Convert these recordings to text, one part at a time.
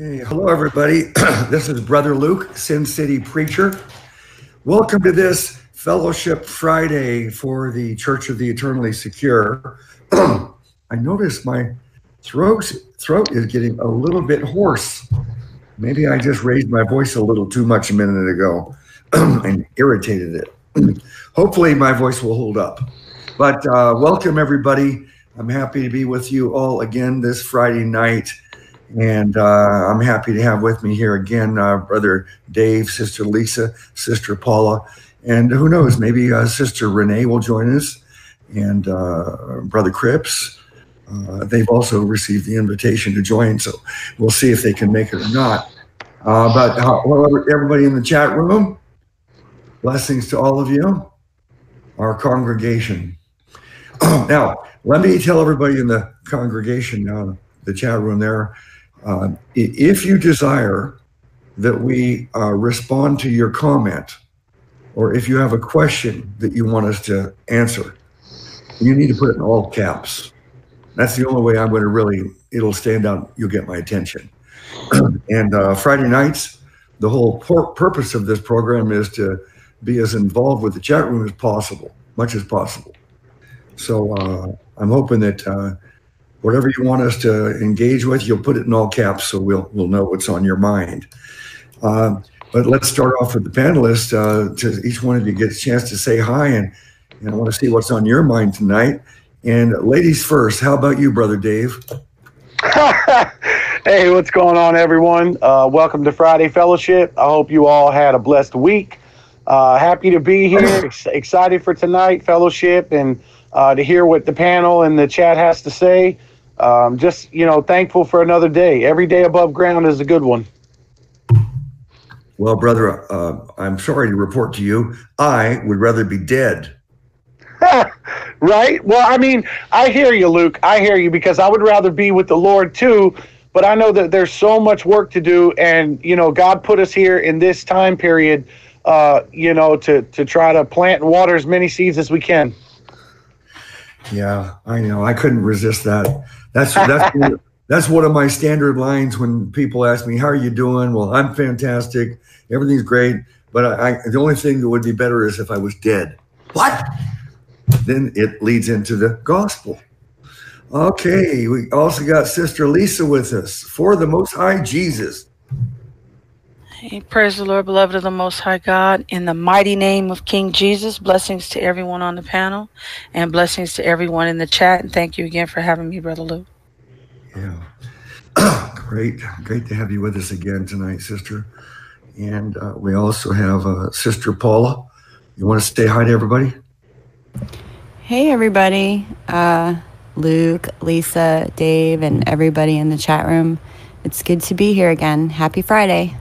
Hello, everybody. this is Brother Luke, Sin City Preacher. Welcome to this Fellowship Friday for the Church of the Eternally Secure. I noticed my throat, throat is getting a little bit hoarse. Maybe I just raised my voice a little too much a minute ago and irritated it. Hopefully, my voice will hold up. But uh, welcome, everybody. I'm happy to be with you all again this Friday night. And uh, I'm happy to have with me here again, uh, Brother Dave, Sister Lisa, Sister Paula, and who knows, maybe uh, Sister Renee will join us, and uh, Brother Cripps. Uh, they've also received the invitation to join, so we'll see if they can make it or not. Uh, but everybody in the chat room, blessings to all of you, our congregation. now, let me tell everybody in the congregation now, the chat room there, uh, if you desire that we uh, respond to your comment, or if you have a question that you want us to answer, you need to put it in all caps. That's the only way I'm going to really, it'll stand out. You'll get my attention. and uh, Friday nights, the whole purpose of this program is to be as involved with the chat room as possible, much as possible. So uh, I'm hoping that uh, whatever you want us to engage with, you'll put it in all caps so we'll we'll know what's on your mind. Uh, but let's start off with the panelists. Uh, to each one of you get a chance to say hi, and, and I want to see what's on your mind tonight. And ladies first, how about you, brother Dave? hey, what's going on, everyone? Uh, welcome to Friday Fellowship. I hope you all had a blessed week. Uh, happy to be here. Ex- excited for tonight, fellowship, and uh, to hear what the panel and the chat has to say um, just you know thankful for another day. Every day above ground is a good one. Well, brother, uh, I'm sorry to report to you, I would rather be dead. right? Well, I mean, I hear you, Luke. I hear you because I would rather be with the Lord too. But I know that there's so much work to do, and you know, God put us here in this time period, uh, you know, to to try to plant and water as many seeds as we can. Yeah, I know. I couldn't resist that. That's that's that's one of my standard lines when people ask me, "How are you doing?" Well, I'm fantastic. Everything's great, but I, I the only thing that would be better is if I was dead. What? Then it leads into the gospel. Okay, we also got Sister Lisa with us for the Most High Jesus. Hey, praise the Lord, beloved of the Most High God. In the mighty name of King Jesus, blessings to everyone on the panel and blessings to everyone in the chat. And thank you again for having me, Brother Lou. Yeah. great. Great to have you with us again tonight, sister. And uh, we also have uh, Sister Paula. You want to say hi to everybody? Hey, everybody. Uh, Luke, Lisa, Dave, and everybody in the chat room. It's good to be here again. Happy Friday.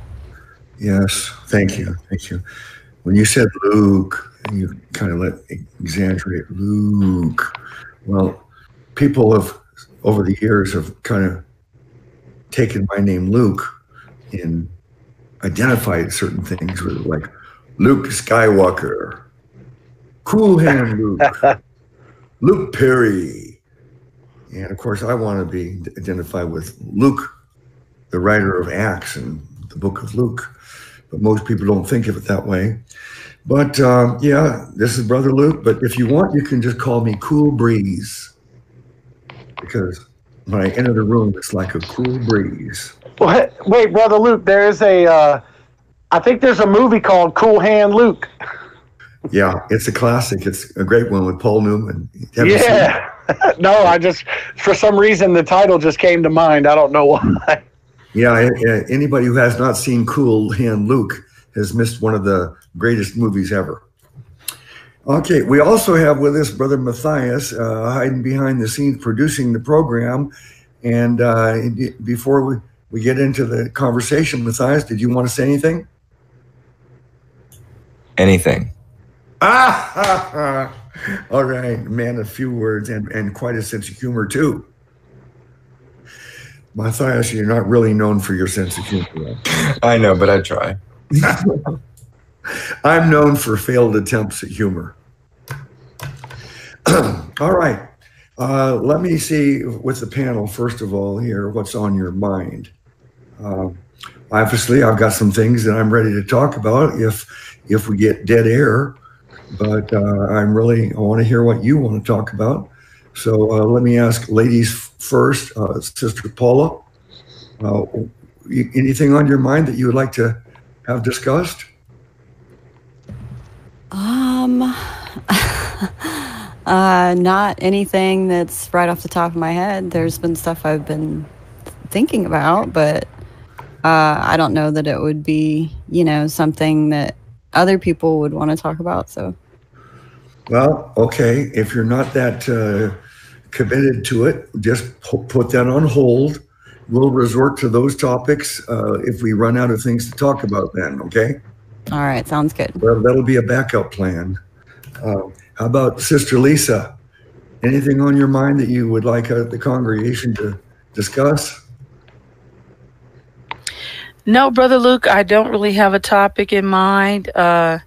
Yes, thank you, thank you. When you said Luke, you kind of let exaggerate Luke. Well, people have over the years have kind of taken my name Luke and identified certain things with like Luke Skywalker, Cool Hand Luke, Luke Perry, and of course I want to be identified with Luke, the writer of Acts and the book of Luke but most people don't think of it that way. But uh, yeah, this is Brother Luke. But if you want, you can just call me Cool Breeze because when I enter the room, it's like a cool breeze. What? Wait, Brother Luke, there is a, uh, I think there's a movie called Cool Hand Luke. yeah, it's a classic. It's a great one with Paul Newman. Yeah. no, I just, for some reason, the title just came to mind. I don't know why. Yeah, anybody who has not seen Cool Hand Luke has missed one of the greatest movies ever. Okay, we also have with us Brother Matthias uh, hiding behind the scenes producing the program. And uh, before we, we get into the conversation, Matthias, did you want to say anything? Anything. Ah, all right, man, a few words and, and quite a sense of humor, too. Matthias, you're not really known for your sense of humor. I know, but I try. I'm known for failed attempts at humor. all right. Uh, let me see with the panel, first of all, here, what's on your mind. Uh, obviously, I've got some things that I'm ready to talk about if if we get dead air. But uh, I'm really I want to hear what you want to talk about. So uh, let me ask ladies first, uh, Sister Paula. Uh, anything on your mind that you would like to have discussed? Um, uh, not anything that's right off the top of my head. There's been stuff I've been thinking about, but uh, I don't know that it would be, you know, something that other people would want to talk about. So, well, okay. If you're not that uh, committed to it, just put that on hold. We'll resort to those topics uh, if we run out of things to talk about. Then, okay. All right, sounds good. Well, that'll be a backup plan. Uh, how about Sister Lisa? Anything on your mind that you would like uh, the congregation to discuss? No, Brother Luke, I don't really have a topic in mind. Uh,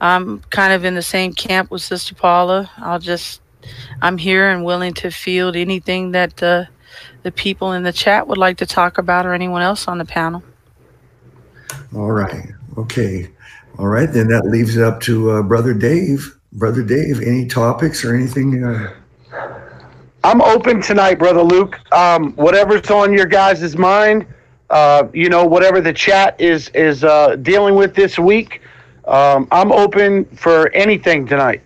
I'm kind of in the same camp with Sister Paula. I'll just, I'm here and willing to field anything that uh, the people in the chat would like to talk about or anyone else on the panel. All right. Okay. All right. Then that leaves it up to uh, Brother Dave. Brother Dave, any topics or anything? Uh... I'm open tonight, Brother Luke. Um, whatever's on your guys' mind, uh, you know, whatever the chat is is uh, dealing with this week, um, I'm open for anything tonight.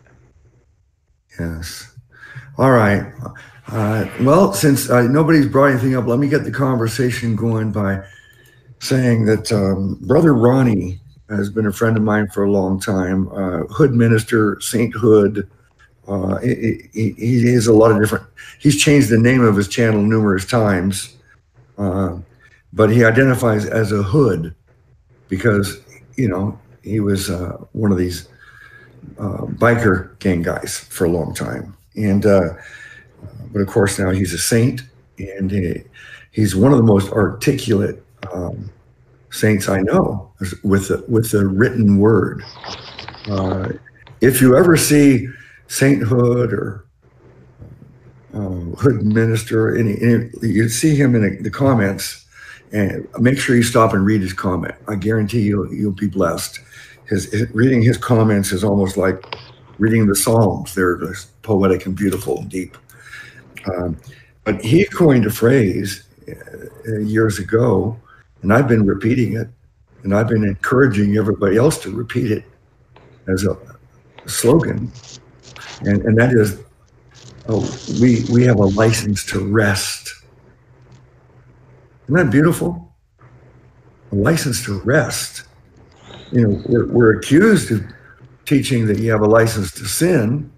Yes. All right. Uh, well, since uh, nobody's brought anything up, let me get the conversation going by saying that um, Brother Ronnie has been a friend of mine for a long time. Uh, Hood minister, Saint Hood. Uh, he, he, he, a lot of different. He's changed the name of his channel numerous times, uh, but he identifies as a Hood because you know he was uh, one of these uh, biker gang guys for a long time, and uh, but of course now he's a saint, and he, he's one of the most articulate um, saints I know with the, with the written word. Uh, if you ever see sainthood or um, hood minister, any, any, you see him in the comments, and make sure you stop and read his comment. I guarantee you you'll be blessed. His, his reading his comments is almost like reading the Psalms. They're just poetic and beautiful and deep. Um, but he coined a phrase uh, years ago and I've been repeating it, and I've been encouraging everybody else to repeat it as a slogan. And, and that is, oh, we, we have a license to rest. Isn't that beautiful? A license to rest. You know, we're, we're accused of teaching that you have a license to sin,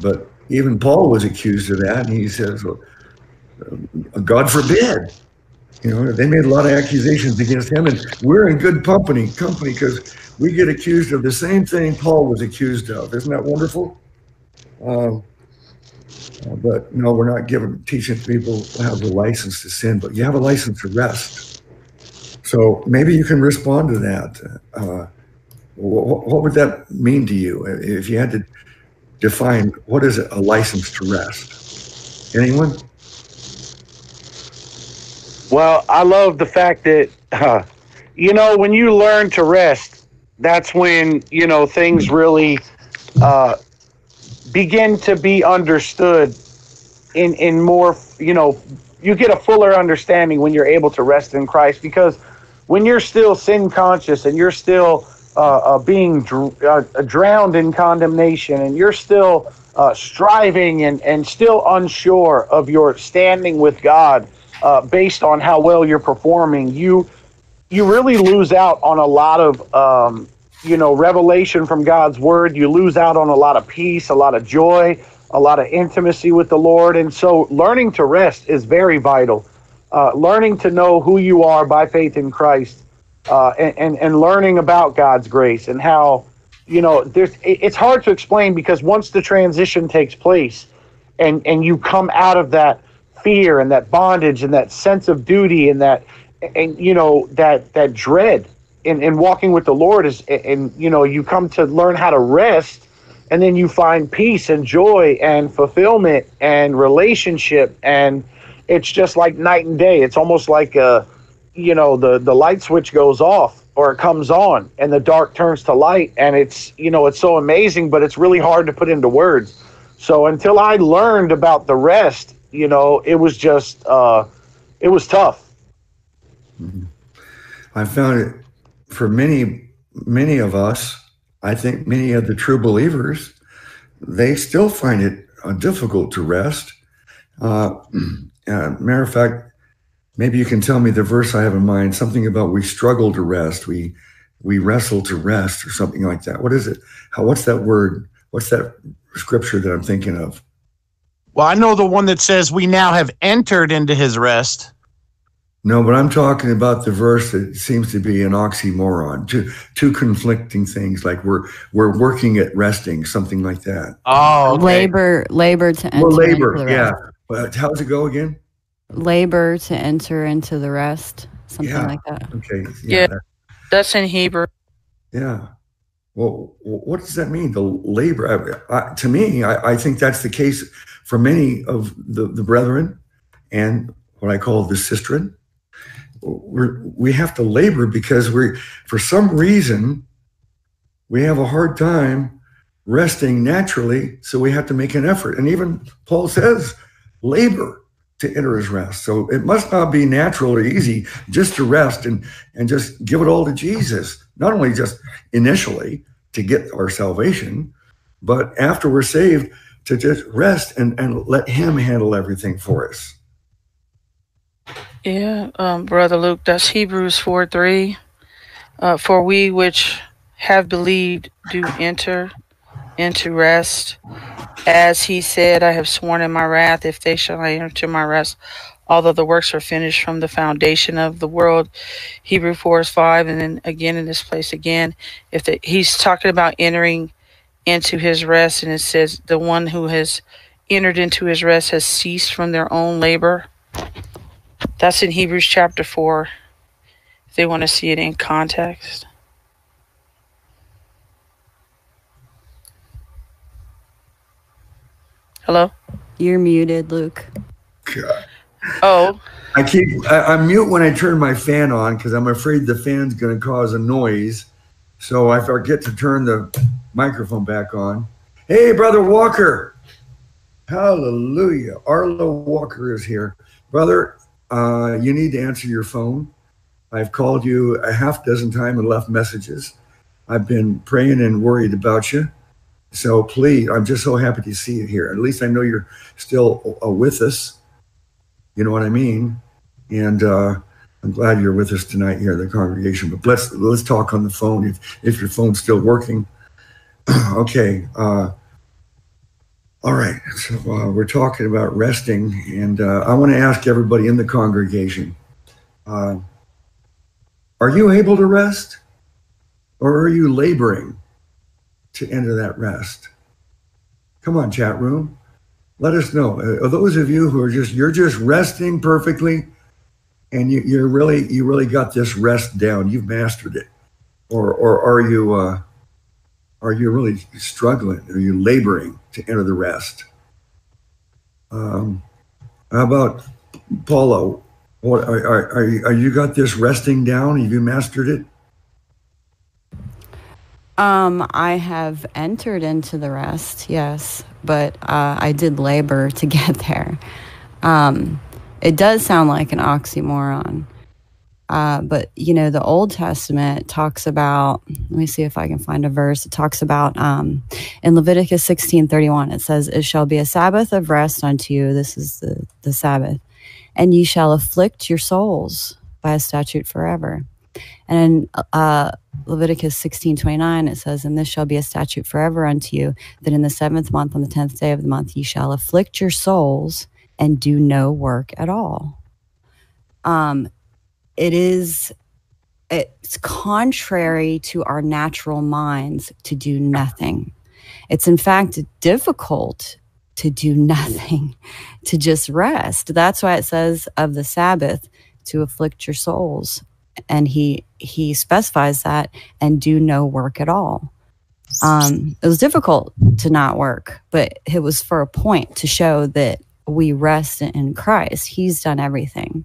but even Paul was accused of that, and he says, well, God forbid. You know, they made a lot of accusations against him, and we're in good company company because we get accused of the same thing Paul was accused of. Isn't that wonderful? Um, uh, but no, we're not giving teaching people have a license to sin, but you have a license to rest. So maybe you can respond to that. Uh, what, what, would that mean to you if you had to define what is a license to rest? Anyone? Well, I love the fact that, uh, you know, when you learn to rest, that's when, you know, things really uh, begin to be understood in, in more, you know, you get a fuller understanding when you're able to rest in Christ because when you're still sin conscious and you're still uh, uh, being dr- uh, drowned in condemnation and you're still uh, striving and, and still unsure of your standing with God, uh, based on how well you're performing, you you really lose out on a lot of um, you know revelation from God's word. You lose out on a lot of peace, a lot of joy, a lot of intimacy with the Lord. And so, learning to rest is very vital. Uh, learning to know who you are by faith in Christ, uh, and, and and learning about God's grace and how you know there's it's hard to explain because once the transition takes place, and and you come out of that fear and that bondage and that sense of duty and that and you know that that dread in, in walking with the Lord is and you know you come to learn how to rest and then you find peace and joy and fulfillment and relationship and it's just like night and day. It's almost like a you know the the light switch goes off or it comes on and the dark turns to light and it's you know it's so amazing but it's really hard to put into words. So until i learned about the rest you know it was just uh it was tough. I found it for many, many of us, I think many of the true believers, they still find it uh, difficult to rest. Uh, uh, matter of fact, maybe you can tell me the verse I have in mind, something about we struggle to rest, we we wrestle to rest, or something like that. What is it? How? What's that word? What's that scripture that I'm thinking of? well i know the one that says we now have entered into his rest No, but I'm talking about the verse that seems to be an oxymoron, two two conflicting things, like we're we're working at resting, something like that. oh Labor, labor to enter Well, into labor, the yeah. Rest. But how's it go again? Labor to enter into the rest, something Yeah. like that. Okay. Yeah. That's in Hebrew. Yeah. Well, what does that mean? The labor. I, I, to me, I, I think that's the case for many of the, the brethren and what I call the sistren. We're, we have to labor because we're, for some reason, we have a hard time resting naturally. So we have to make an effort. And even Paul says, labor to enter his rest. So it must not be natural or easy just to rest and, and just give it all to Jesus. Not only just initially to get our salvation, but after we're saved, to just rest and, and let Him handle everything for us. Yeah, um, Brother Luke, that's Hebrews 4 3. Uh, For we which have believed do enter into rest. As he said, I have sworn in my wrath, if they shall enter into my rest, although the works are finished from the foundation of the world. Hebrew 4 is 5. And then again in this place, again, if the, he's talking about entering into his rest, and it says, the one who has entered into his rest has ceased from their own labor. That's in Hebrews chapter 4. If they want to see it in context. Hello? You're muted, Luke. God. Oh, I keep I, I'm mute when I turn my fan on because I'm afraid the fan's going to cause a noise. So I forget to turn the microphone back on. Hey, brother Walker. Hallelujah. Arlo Walker is here, brother. Uh, you need to answer your phone. I've called you a half dozen times and left messages. I've been praying and worried about you. So please, I'm just so happy to see you here. At least I know you're still uh, with us. You know what I mean? And uh, I'm glad you're with us tonight here in the congregation. But let's let's talk on the phone if if your phone's still working. okay. Uh, all right. So uh, we're talking about resting, and uh, I want to ask everybody in the congregation: uh, Are you able to rest, or are you laboring to enter that rest? Come on, chat room let us know. Uh, those of you who are just you're just resting perfectly, and you, you're really you really got this rest down. You've mastered it, or or are you uh, are you really struggling? Are you laboring to enter the rest? Um, how about Paula? What are, are, are, you, are you got this resting down? Have you mastered it? Um, I have entered into the rest, yes, but uh, I did labor to get there. Um, it does sound like an oxymoron. Uh, but you know, the Old Testament talks about. Let me see if I can find a verse. It talks about um, in Leviticus sixteen thirty one. It says, "It shall be a Sabbath of rest unto you." This is the the Sabbath, and ye shall afflict your souls by a statute forever. And uh, Leviticus sixteen twenty nine, it says, "And this shall be a statute forever unto you, that in the seventh month, on the tenth day of the month, ye shall afflict your souls and do no work at all." Um, it is it's contrary to our natural minds to do nothing. It's in fact difficult to do nothing, to just rest. That's why it says of the Sabbath to afflict your souls. And he he specifies that and do no work at all. Um, it was difficult to not work, but it was for a point to show that we rest in Christ. He's done everything.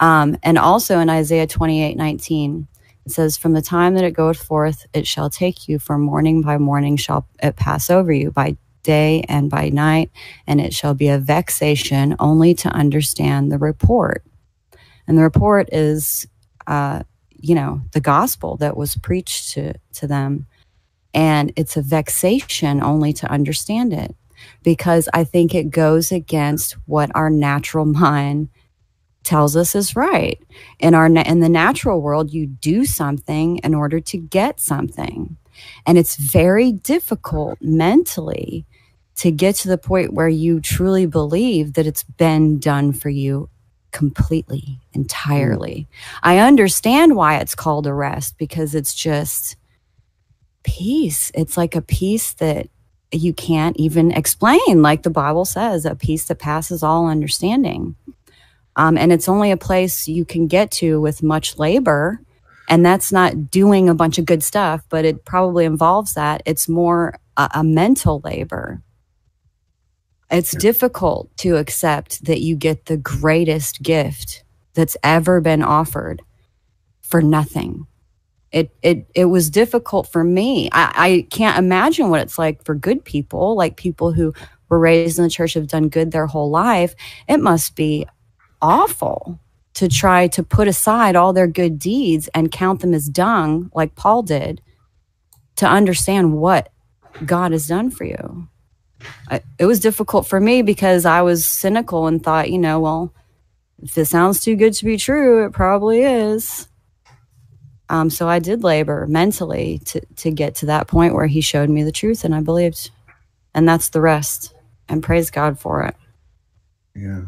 Um, and also in Isaiah 28 19, it says, From the time that it goeth forth, it shall take you, for morning by morning shall it pass over you, by day and by night, and it shall be a vexation only to understand the report. And the report is, uh, you know, the gospel that was preached to, to them. And it's a vexation only to understand it because I think it goes against what our natural mind tells us is right. In our in the natural world, you do something in order to get something. And it's very difficult mentally to get to the point where you truly believe that it's been done for you completely, entirely. Mm. I understand why it's called a rest because it's just peace. It's like a peace that you can't even explain, like the Bible says, a peace that passes all understanding. Um, and it's only a place you can get to with much labor. And that's not doing a bunch of good stuff, but it probably involves that. It's more a, a mental labor it's difficult to accept that you get the greatest gift that's ever been offered for nothing. It it it was difficult for me. I, I can't imagine what it's like for good people, like people who were raised in the church have done good their whole life. It must be awful to try to put aside all their good deeds and count them as dung, like Paul did, to understand what God has done for you. I, it was difficult for me because I was cynical and thought, you know, well, if it sounds too good to be true, it probably is. Um, so I did labor mentally to to get to that point where he showed me the truth, and I believed, and that's the rest. And praise God for it. Yeah,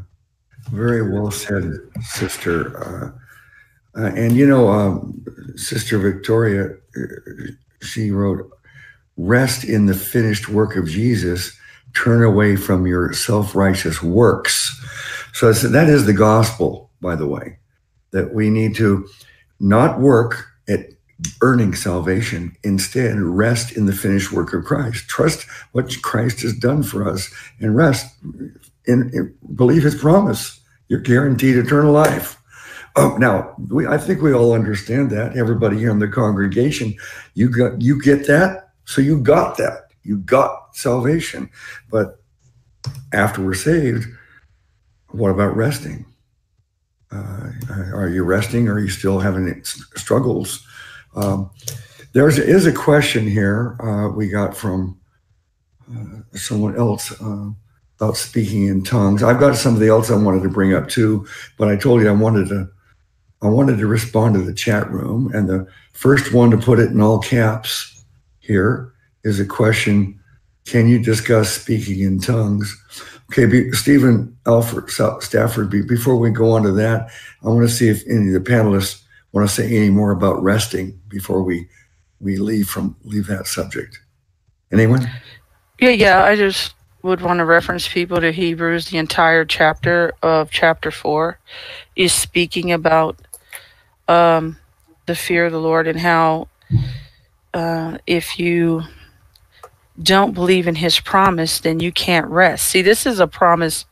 very well said, sister. Uh, uh, and you know, um, Sister Victoria, uh, she wrote, "Rest in the finished work of Jesus." turn away from your self righteous works. So that is the gospel, by the way, that we need to not work at earning salvation, instead, rest in the finished work of Christ. Trust what Christ has done for us and rest in, in believe his promise. You're guaranteed eternal life. Oh, now, we, I think we all understand that. Everybody here in the congregation, you got you get that, so you got that you got salvation. But after we're saved, what about resting? Uh, are you resting? Are you still having struggles? Um, there is a question here uh, we got from uh, someone else uh, about speaking in tongues. I've got somebody else I wanted to bring up too, but I told you I wanted to. I wanted to respond to the chat room, and the first one to put it in all caps here is a question Can you discuss speaking in tongues? Okay, be, Stephen Alford Stafford, be, before we go on to that, I want to see if any of the panelists want to say any more about resting before we we leave from leave that subject. Anyone? Yeah, yeah. I just would want to reference people to Hebrews. The entire chapter of chapter four is speaking about um, the fear of the Lord and how uh, if you don't believe in his promise, then you can't rest. See, this is a promise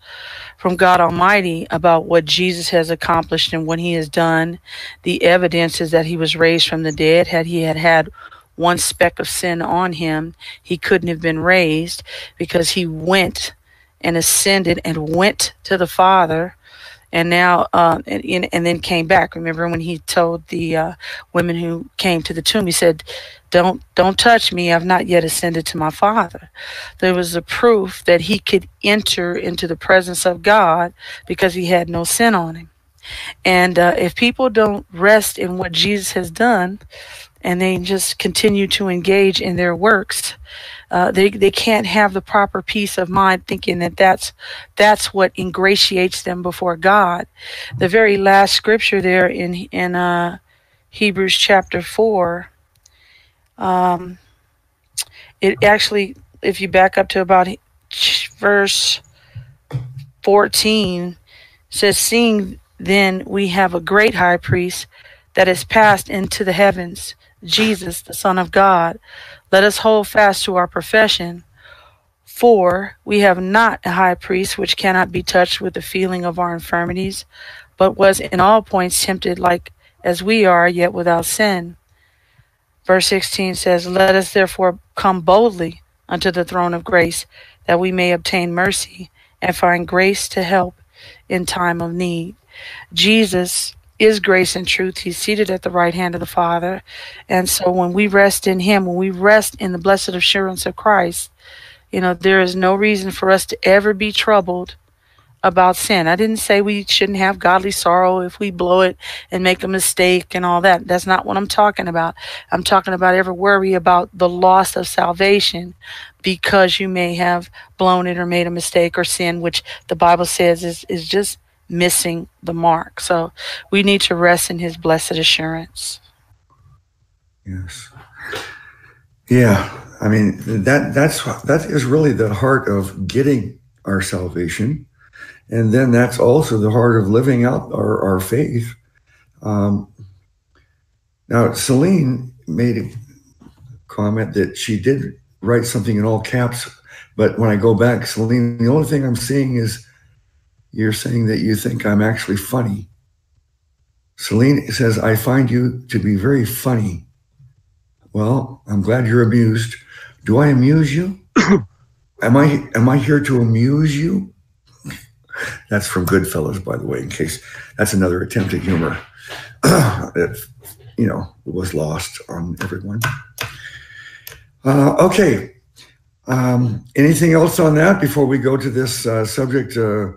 from God Almighty about what Jesus has accomplished and what he has done. The evidence is that he was raised from the dead. Had he had had one speck of sin on him, he couldn't have been raised because he went and ascended and went to the Father and now uh, and, and then came back. Remember when he told the uh, women who came to the tomb, he said, "Don't don't touch me. I've not yet ascended to my Father." There was a proof that he could enter into the presence of God because he had no sin on him. And uh, if people don't rest in what Jesus has done, and they just continue to engage in their works, uh, they they can't have the proper peace of mind, thinking that that's that's what ingratiates them before God. The very last scripture there in in uh, Hebrews chapter four, um, it actually, if you back up to about verse fourteen, says, "Seeing then we have a great high priest that has passed into the heavens." Jesus, the Son of God, let us hold fast to our profession. For we have not a high priest which cannot be touched with the feeling of our infirmities, but was in all points tempted like as we are, yet without sin. Verse 16 says, Let us therefore come boldly unto the throne of grace, that we may obtain mercy and find grace to help in time of need. Jesus is grace and truth. He's seated at the right hand of the Father. And so when we rest in Him, when we rest in the blessed assurance of Christ, you know, there is no reason for us to ever be troubled about sin. I didn't say we shouldn't have godly sorrow if we blow it and make a mistake and all that. That's not what I'm talking about. I'm talking about ever worry about the loss of salvation because you may have blown it or made a mistake or sin, which the Bible says is, is just missing the mark. So we need to rest in his blessed assurance. Yes. Yeah. I mean that that's that is really the heart of getting our salvation and then that's also the heart of living out our, our faith. Um, now, Celine made a comment that she did write something in all caps, but when I go back, Celine, the only thing I'm seeing is you're saying that you think I'm actually funny. Celine says, I find you to be very funny. Well, I'm glad you're amused. Do I amuse you? am I am I here to amuse you? That's from Goodfellas, by the way, in case that's another attempt at humor that, you know, was lost on everyone. Uh, okay. Um, anything else on that before we go to this uh, subject? Uh,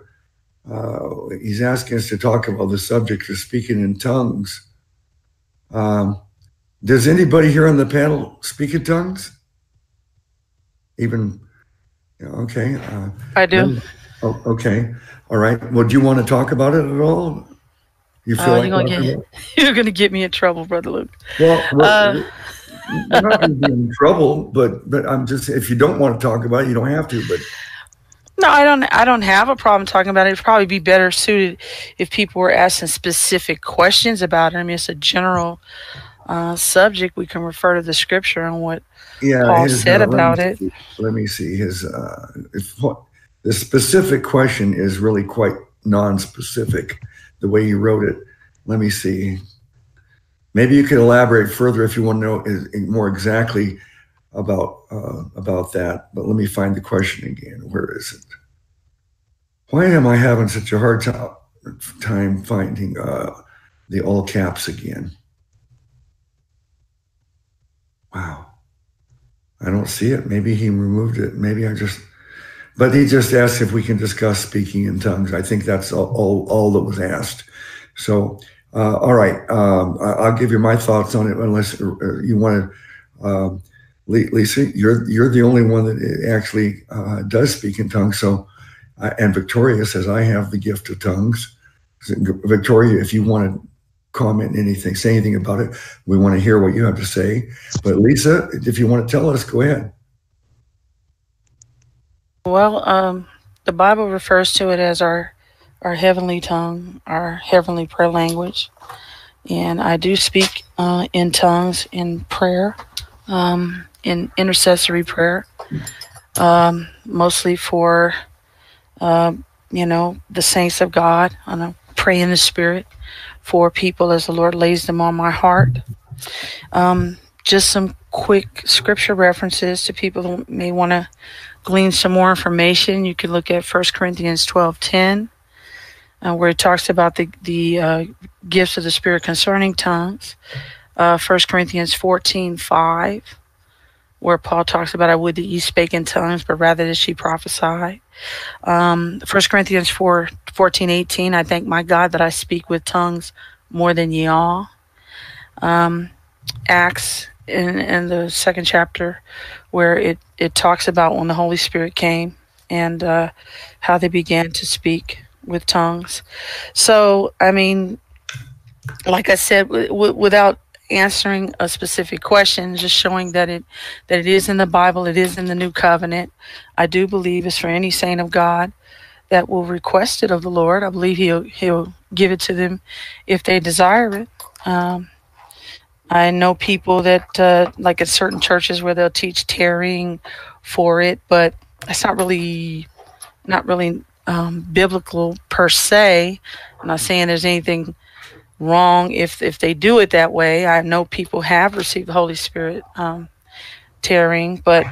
uh he's asking us to talk about the subject of speaking in tongues. Um, does anybody here on the panel speak in tongues? Even, okay. Uh, I do. Oh, okay. All right. Well, do you want to talk about it at all? You feel uh, like you're gonna, get, you're gonna get me in trouble, brother Luke. Well, uh, you're not going to be in trouble, but but I'm just if you don't want to talk about it, you don't have to. But no, I don't. I don't have a problem talking about it. It'd probably be better suited if people were asking specific questions about it. I mean, it's a general uh, subject. We can refer to the scripture and what yeah, Paul his, said uh, about it. See, let me see his. Uh, the specific question is really quite non-specific the way you wrote it let me see maybe you could elaborate further if you want to know more exactly about uh, about that but let me find the question again where is it why am i having such a hard time finding uh, the all caps again wow i don't see it maybe he removed it maybe i just but he just asked if we can discuss speaking in tongues. I think that's all, all, all that was asked. So, uh, all right, um, I'll give you my thoughts on it unless uh, you want to. Um, Lisa, you're you're the only one that actually uh, does speak in tongues. So, uh, and Victoria says I have the gift of tongues. Victoria, if you want to comment anything, say anything about it, we want to hear what you have to say. But Lisa, if you want to tell us, go ahead. Well, um, the Bible refers to it as our our heavenly tongue, our heavenly prayer language, and I do speak uh, in tongues in prayer, um, in intercessory prayer, um, mostly for uh, you know the saints of God. I pray in the Spirit for people as the Lord lays them on my heart. Um, just some quick scripture references to people who may want to glean some more information, you can look at 1 Corinthians 12 10, uh, where it talks about the, the uh, gifts of the Spirit concerning tongues. Uh, 1 Corinthians 14 5, where Paul talks about, I would that ye spake in tongues, but rather that she prophesy. Um, 1 Corinthians 4 14 18, I thank my God that I speak with tongues more than ye all. Um, Acts in, in the second chapter where it, it talks about when the Holy Spirit came and uh, how they began to speak with tongues. So, I mean, like I said, w- without answering a specific question, just showing that it that it is in the Bible, it is in the New Covenant. I do believe it's for any saint of God that will request it of the Lord. I believe He'll He'll give it to them if they desire it. Um, I know people that, uh, like at certain churches where they'll teach tarrying for it, but that's not really, not really um, biblical per se. I'm not saying there's anything wrong if if they do it that way. I know people have received the Holy Spirit um, tarrying, but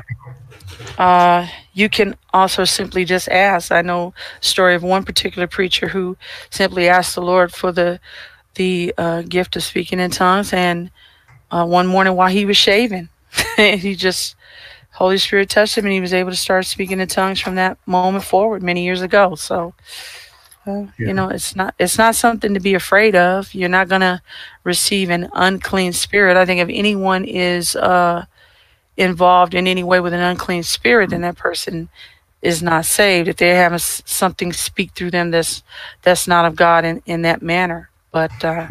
uh, you can also simply just ask. I know story of one particular preacher who simply asked the Lord for the the uh, gift of speaking in tongues, and uh, one morning while he was shaving, he just Holy Spirit touched him, and he was able to start speaking in tongues from that moment forward, many years ago. So. Uh, Yeah. You know, it's not it's not something to be afraid of. You're not gonna receive an unclean spirit. I think if anyone is uh, involved in any way with an unclean spirit, then that person is not saved. If they're having something speak through them that's that's not of God in, in that manner. But uh,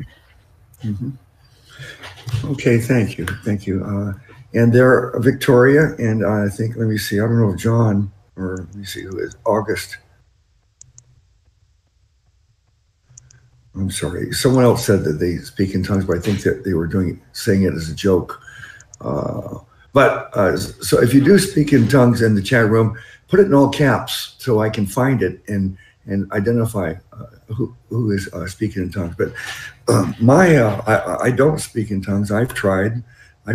Okay, thank you, thank you. Uh, and there, Victoria, and I think let me see. I don't know if John or let me see who is August. I'm sorry. Someone else said that they speak in tongues, but I think that they were doing saying it as a joke. Uh, but uh, so if you do speak in tongues in the chat room, put it in all caps so I can find it and and identify uh, who who is uh, speaking in tongues. But um, my uh, I, I don't speak in tongues. I've tried. I,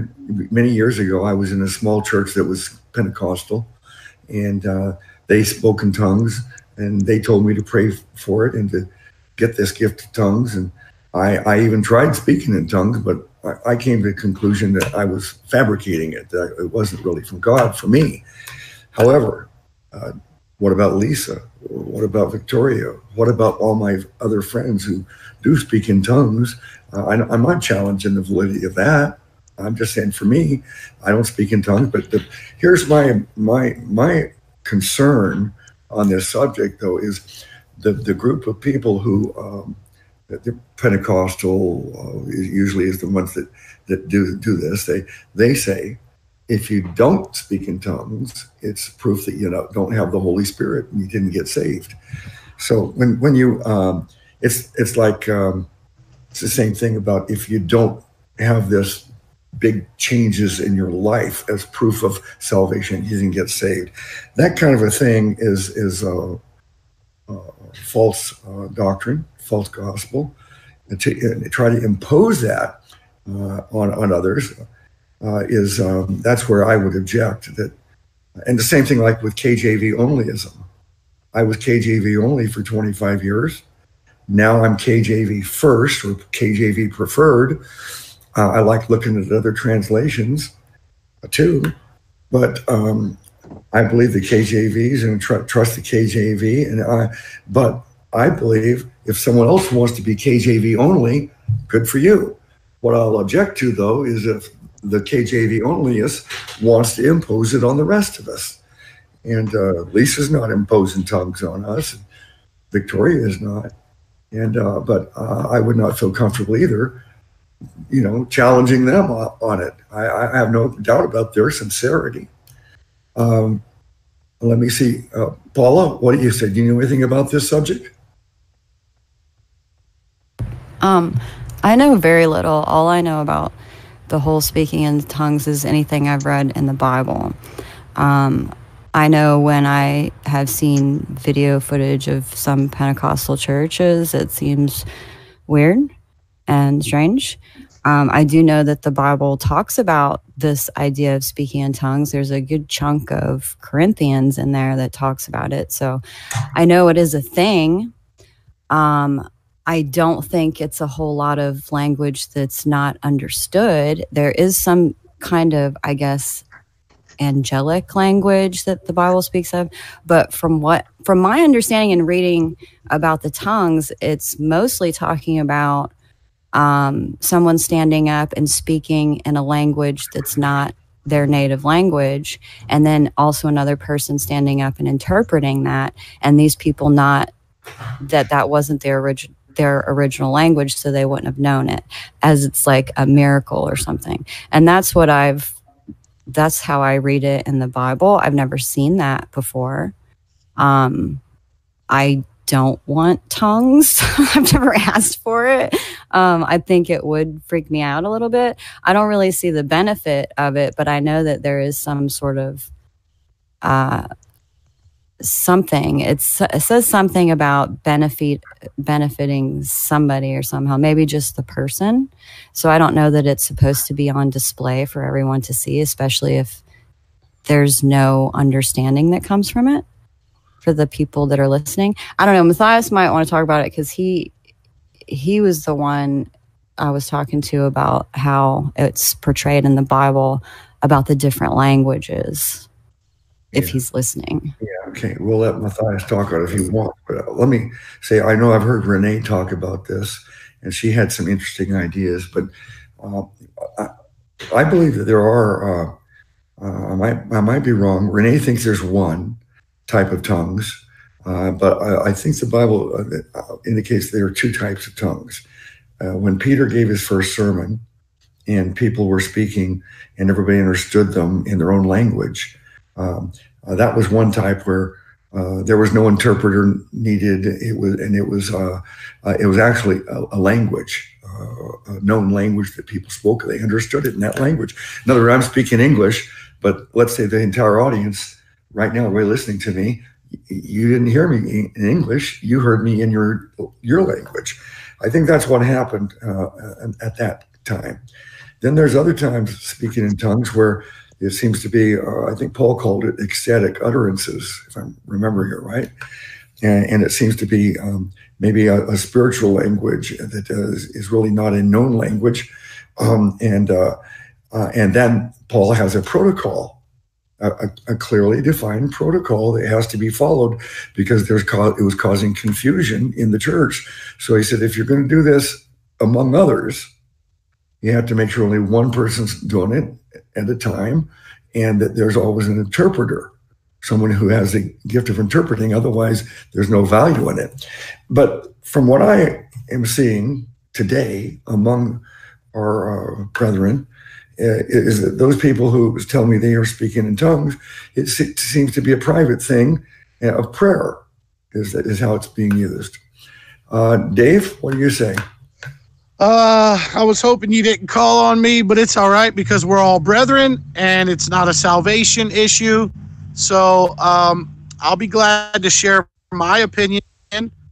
many years ago, I was in a small church that was Pentecostal, and uh, they spoke in tongues, and they told me to pray for it and to get this gift of tongues. And I, I even tried speaking in tongues, but I, I came to the conclusion that I was fabricating it. That it wasn't really from God for me. However, uh, what about Lisa? What about Victoria? What about all my other friends who do speak in tongues? Uh, I, I'm not challenging the validity of that. I'm just saying, for me, I don't speak in tongues. But the, here's my my my concern on this subject, though, is the the group of people who um, the Pentecostal uh, usually is the ones that that do do this. They they say if you don't speak in tongues, it's proof that you know, don't have the Holy Spirit and you didn't get saved. So when when you um, it's it's like um, it's the same thing about if you don't have this big changes in your life as proof of salvation, you didn't get saved. That kind of a thing is is uh, uh, false uh, doctrine, false gospel, and to and try to impose that uh, on on others uh, is um, that's where I would object. That and the same thing like with KJV onlyism. I was KJV only for 25 years. Now I'm KJV first or KJV preferred. Uh, I like looking at other translations uh, too, but um, I believe the KJVs and tr- trust the KJV. And I, but I believe if someone else wants to be KJV only, good for you. What I'll object to though is if the KJV onlyist wants to impose it on the rest of us. And uh, Lisa's not imposing tongues on us. Victoria is not. And uh, but uh, I would not feel comfortable either, you know, challenging them on, on it. I, I have no doubt about their sincerity. Um, let me see, uh, Paula, what do you say? Do you know anything about this subject? Um, I know very little. All I know about the whole speaking in tongues is anything I've read in the Bible. Um, I know when I have seen video footage of some Pentecostal churches, it seems weird and strange. Um, I do know that the Bible talks about this idea of speaking in tongues. There's a good chunk of Corinthians in there that talks about it. So I know it is a thing. Um, I don't think it's a whole lot of language that's not understood. There is some kind of, I guess, angelic language that the Bible speaks of, but from what from my understanding and reading about the tongues, it's mostly talking about um, someone standing up and speaking in a language that's not their native language, and then also another person standing up and interpreting that, and these people not that that wasn't their original their original language so they wouldn't have known it as it's like a miracle or something. And that's what i've that's how i read it in the bible. I've never seen that before. Um i don't want tongues i've never asked for it um i think it would freak me out a little bit i don't really see the benefit of it but i know that there is some sort of uh something. It's it says something about benefit benefiting somebody or somehow, maybe just the person. So I don't know that it's supposed to be on display for everyone to see, especially if there's no understanding that comes from it for the people that are listening. I don't know. Matthias might want to talk about it because he he was the one I was talking to about how it's portrayed in the Bible about the different languages if he's listening. Yeah, okay. We'll let Matthias talk about it if he wants. But uh, let me say, I know I've heard Renee talk about this, and she had some interesting ideas. But uh, I, I believe that there are. Uh, uh, I might I might be wrong. Renee thinks there's one type of tongues, uh, but I, I think the Bible uh, uh, indicates there are two types of tongues. Uh, when Peter gave his first sermon, and people were speaking, and everybody understood them in their own language. Um, uh, that was one type where uh, there was no interpreter needed. It was, and it was, it was actually a, a language, a known language that people spoke. They understood it in that language. In other words, I'm speaking English, but let's say the entire audience right now, everybody listening to me, you didn't hear me in English. You heard me in your your language. I think that's what happened uh, at that time. Then there's other times speaking in tongues where it seems to be, uh, I think Paul called it ecstatic utterances, if I'm remembering it right. And, and it seems to be um, maybe a, a spiritual language that is, is really not a known language. Um, and, uh, uh, and then Paul has a protocol, a, a- clearly defined protocol that has to be followed because there's it was causing confusion in the church. So he said, if you're going to do this among others, you have to make sure only one person's doing it at a time and that there's always an interpreter someone who has the gift of interpreting otherwise there's no value in it but from what i am seeing today among our uh, brethren is that those people who tell me they are speaking in tongues it seems to be a private thing uh, of prayer is, is how it's being used uh, dave what do you say Uh, I was hoping you didn't call on me, but it's all right because we're all brethren and it's not a salvation issue. So um, I'll be glad to share my opinion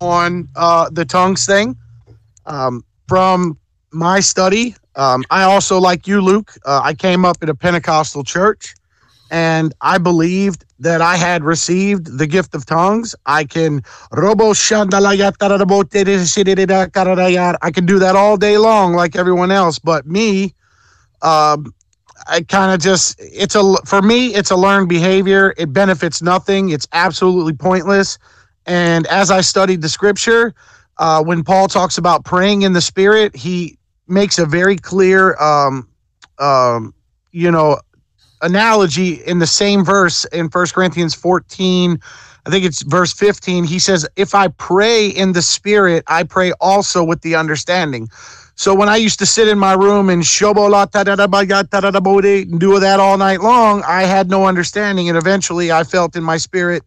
on uh, the tongues thing. Um, from my study, um, I also, like you, Luke, uh, I came up in a Pentecostal church and I believed that I had received the gift of tongues. I can. I can do that all day long like everyone else, but me, um, I kind of just it's a for me it's a learned behavior. It benefits nothing. It's absolutely pointless. And as I studied the scripture, uh, when Paul talks about praying in the spirit, he makes a very clear, um, um, you know, analogy in the same verse in First Corinthians 14 I think it's verse 15. He says, If I pray in the spirit, I pray also with the understanding. So when I used to sit in my room and and do that all night long, I had no understanding. And eventually I felt in my spirit,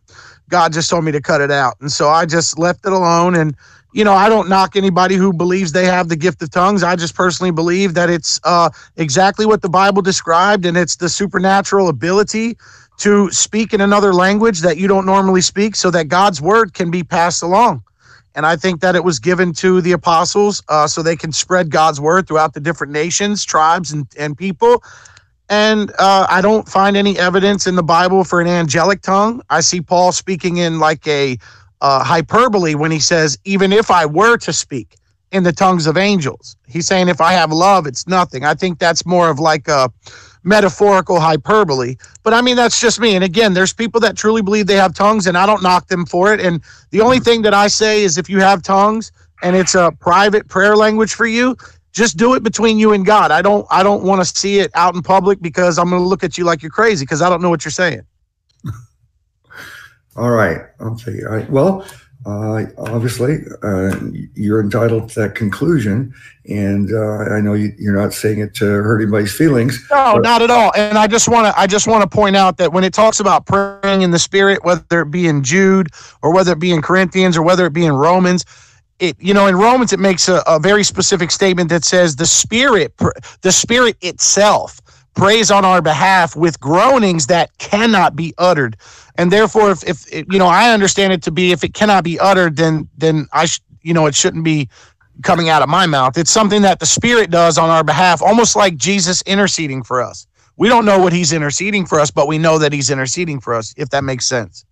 God just told me to cut it out. And so I just left it alone. And, you know, I don't knock anybody who believes they have the gift of tongues. I just personally believe that it's uh, exactly what the Bible described, and it's the supernatural ability to speak in another language that you don't normally speak so that God's word can be passed along. And I think that it was given to the apostles uh, so they can spread God's word throughout the different nations, tribes, and, and people. And uh, I don't find any evidence in the Bible for an angelic tongue. I see Paul speaking in like a uh, hyperbole when he says, even if I were to speak in the tongues of angels, he's saying, if I have love, it's nothing. I think that's more of like a metaphorical hyperbole. But I mean, that's just me. And again, there's people that truly believe they have tongues, and I don't knock them for it. And the only thing that I say is if you have tongues and it's a private prayer language for you, just do it between you and God. I don't I don't want to see it out in public because I'm going to look at you like you're crazy because I don't know what you're saying. All right. Okay. All right. Well, uh, obviously, uh, you're entitled to that conclusion, and uh, I know you, you're not saying it to hurt anybody's feelings. No, not at all. And I just want to I just want to point out that when it talks about praying in the spirit, whether it be in Jude or whether it be in Corinthians or whether it be in Romans, it you know in Romans it makes a, a very specific statement that says the spirit pr- the spirit itself prays on our behalf with groanings that cannot be uttered. And therefore, if, if if, you know, I understand it to be if it cannot be uttered, then then I sh- you know it shouldn't be coming out of my mouth. It's something that the Spirit does on our behalf, almost like Jesus interceding for us. We don't know what He's interceding for us, but we know that He's interceding for us. If that makes sense.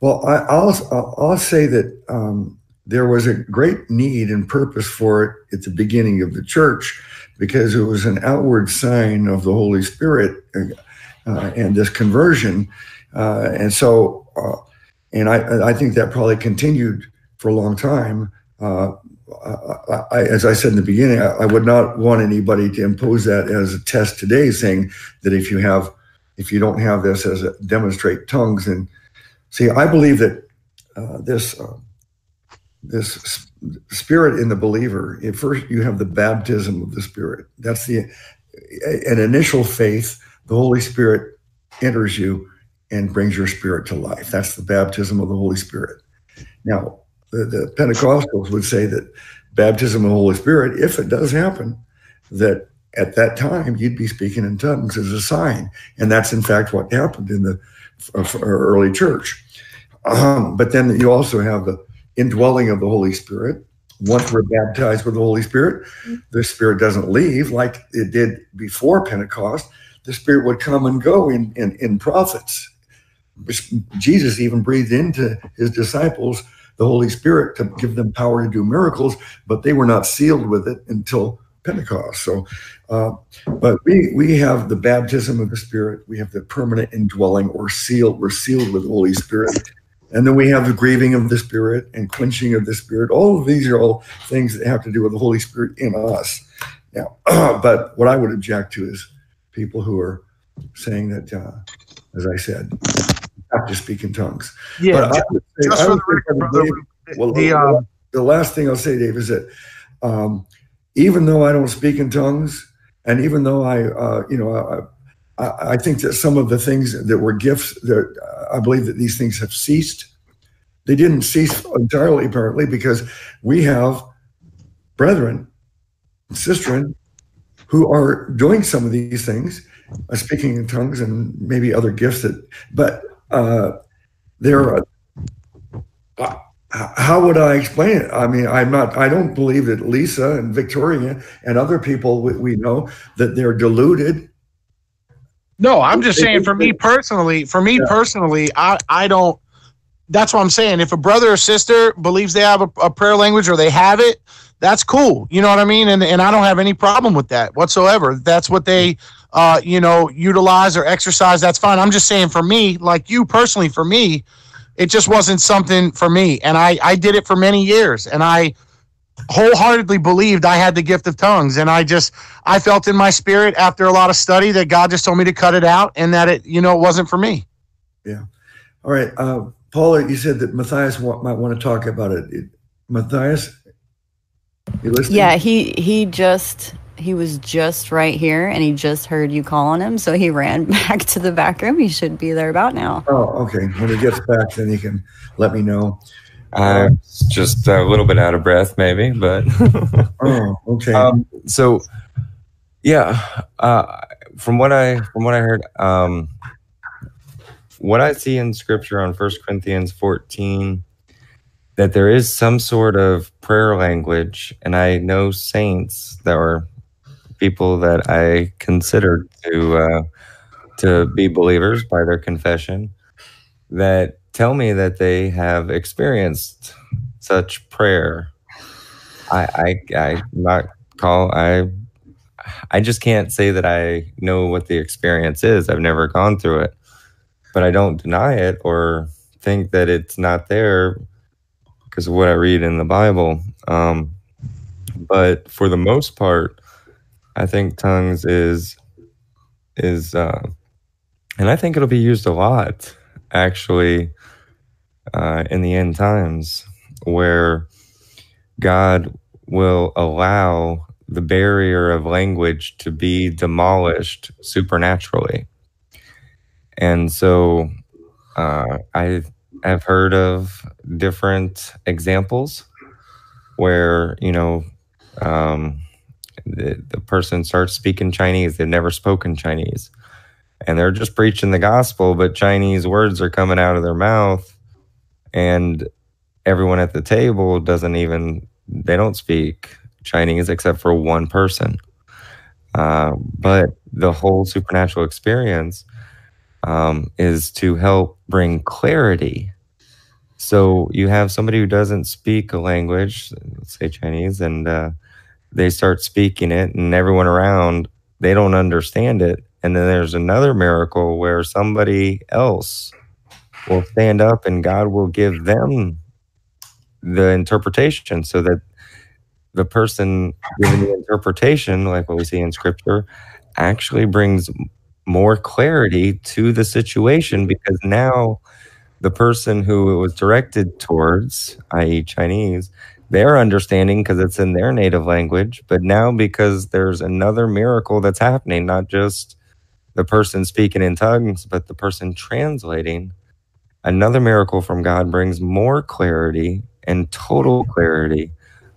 Well, I, I'll I'll say that um, there was a great need and purpose for it at the beginning of the church because it was an outward sign of the Holy Spirit uh, and this conversion, uh, and so uh, and I I think that probably continued for a long time. Uh, I, as I said in the beginning, I, I would not want anybody to impose that as a test today, saying that if you have if you don't have this as a demonstrate tongues and See, I believe that uh, this uh, this spirit in the believer. At first, you have the baptism of the Spirit. That's the an initial faith. The Holy Spirit enters you and brings your spirit to life. That's the baptism of the Holy Spirit. Now, the, the Pentecostals would say that baptism of the Holy Spirit, if it does happen, that at that time you'd be speaking in tongues as a sign, and that's in fact what happened in the early church. Um, but then you also have the indwelling of the Holy Spirit. Once we're baptized with the Holy Spirit, the Spirit doesn't leave like it did before Pentecost. The Spirit would come and go in, in, in prophets. Jesus even breathed into his disciples the Holy Spirit to give them power to do miracles, but they were not sealed with it until Pentecost. So, uh, but we we have the baptism of the Spirit. We have the permanent indwelling or sealed. We're sealed with the Holy Spirit, and then we have the grieving of the Spirit and quenching of the Spirit. All of these are all things that have to do with the Holy Spirit in us. Now, but what I would object to is people who are saying that, uh, as I said, have to speak in tongues. Yeah, just, say, just for the record, brother. Well, the, um, the last thing I'll say, Dave, is that. Um, even though I don't speak in tongues, and even though I, uh, you know, I, I, think that some of the things that were gifts, that I believe that these things have ceased. They didn't cease entirely, apparently, because we have brethren, and sistren, who are doing some of these things, uh, speaking in tongues and maybe other gifts that, but uh, they're. Uh, how would I explain it? I mean, I'm not, I don't believe that Lisa and Victoria and other people we, we know that they're deluded. No, I'm just saying for me personally, for me yeah. personally, I, I don't, that's what I'm saying. If a brother or sister believes they have a, a, prayer language or they have it, that's cool. You know what I mean? And, and I don't have any problem with that whatsoever. That's what they, uh, you know, utilize or exercise. That's fine. I'm just saying for me, like you personally, for me, it just wasn't something for me. And I, I did it for many years and I wholeheartedly believed I had the gift of tongues. And I just, I felt in my spirit after a lot of study that God just told me to cut it out and that it, you know, it wasn't for me. Yeah. All right. Uh, Paula, you said that Matthias might want to talk about it. it Matthias, you listening? Yeah, he, he just, he was just right here and he just heard you call on him. So he ran back to the back room. He should be there about now. Oh, okay. When he gets back, then he can let me know. Uh, just a little bit out of breath, maybe, but. oh, okay. Um, so, yeah, uh, from what I from what I heard, um, what I see in Scripture on First Corinthians fourteen, that there is some sort of prayer language, and I know saints that were people that I considered to uh, to be believers by their confession that tell me that they have experienced such prayer. I I I not call I I just can't say that I know what the experience is. I've never gone through it, but I don't deny it or think that it's not there because of what I read in the Bible. Um, but for the most part, I think tongues is is uh, and I think it'll be used a lot actually uh, in the end times where God will allow the barrier of language to be demolished supernaturally. And so uh, I have heard of different examples where, you know, um, the, the person starts speaking Chinese. They've never spoken Chinese. and they're just preaching the gospel, but Chinese words are coming out of their mouth, and everyone at the table doesn't even they don't speak Chinese except for one person. Uh, but the whole supernatural experience um, is to help bring clarity. So you have somebody who doesn't speak a language, let's say Chinese, and uh, they start speaking it, and everyone around they don't understand it. And then there's another miracle where somebody else will stand up and God will give them the interpretation so that the person giving the interpretation, like what we see in scripture, actually brings more clarity to the situation because now the person who it was directed towards, i.e., Chinese, they're understanding because it's in their native language. But now, because there's another miracle that's happening, not just the person speaking in tongues, but the person translating, another miracle from God brings more clarity and total clarity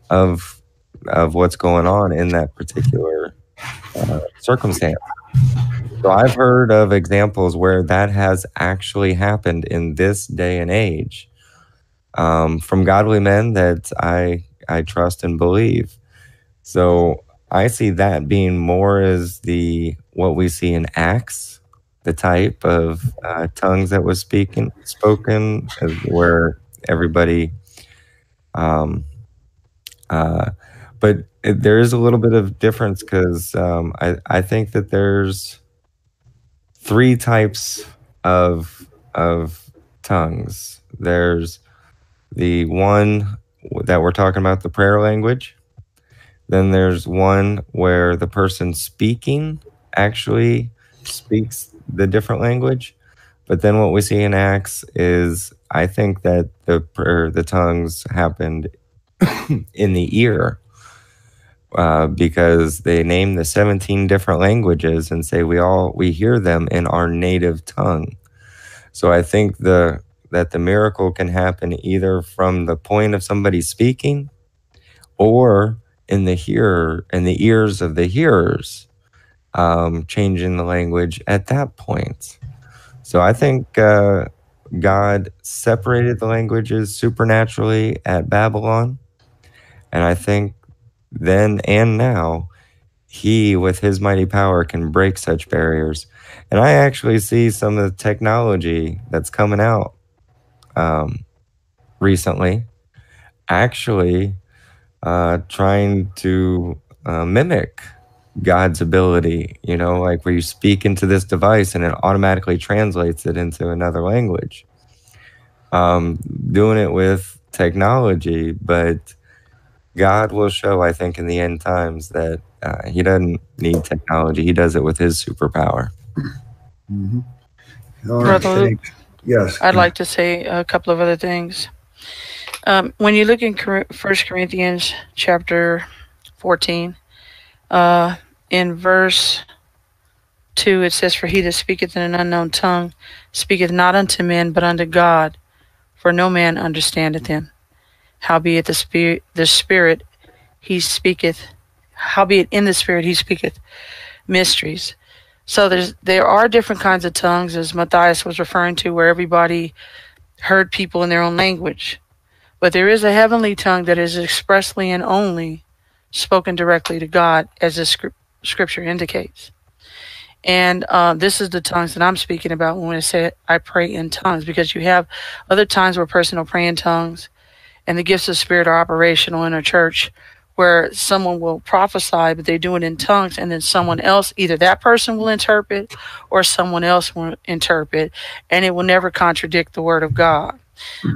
of of what's going on in that particular uh, circumstance. So I've heard of examples where that has actually happened in this day and age um, from godly men that I I trust and believe. So I see that being more as the what we see in Acts, the type of uh, tongues that was speaking spoken, where everybody um, uh, but it, there is a little bit of difference because um, I, I think that there's three types of of tongues. There's the one that we're talking about, the prayer language. Then there's one where the person speaking actually speaks the different language. But then what we see in Acts is I think that the prayer, the tongues happened in the ear uh, because they name the 17 different languages and say we all we hear them in our native tongue. So I think the that the miracle can happen either from the point of somebody speaking or in the hearer in the ears of the hearers um, changing the language at that point. So I think uh, God separated the languages supernaturally at Babylon. And I think then and now, he, with his mighty power, can break such barriers. And I actually see some of the technology that's coming out um, recently actually uh, trying to uh, mimic God's ability, you know, like where you speak into this device and it automatically translates it into another language. Um, doing it with technology, but God will show, I think, in the end times that uh, He doesn't need technology. He does it with His superpower. Mm-hmm. Brother Luke, yes. I'd like to say a couple of other things. Um, when you look in First Corinthians chapter 14, uh, in verse 2, it says, For he that speaketh in an unknown tongue speaketh not unto men, but unto God, for no man understandeth him. Howbeit the spirit, the spirit, he speaketh. Howbeit in the spirit he speaketh mysteries. So there's there are different kinds of tongues, as Matthias was referring to, where everybody heard people in their own language. But there is a heavenly tongue that is expressly and only spoken directly to God, as the script, scripture indicates. And uh, this is the tongues that I'm speaking about when I say I pray in tongues, because you have other times where a person will pray in tongues, and the gifts of spirit are operational in a church where someone will prophesy, but they do it in tongues, and then someone else, either that person will interpret or someone else will interpret, and it will never contradict the word of God.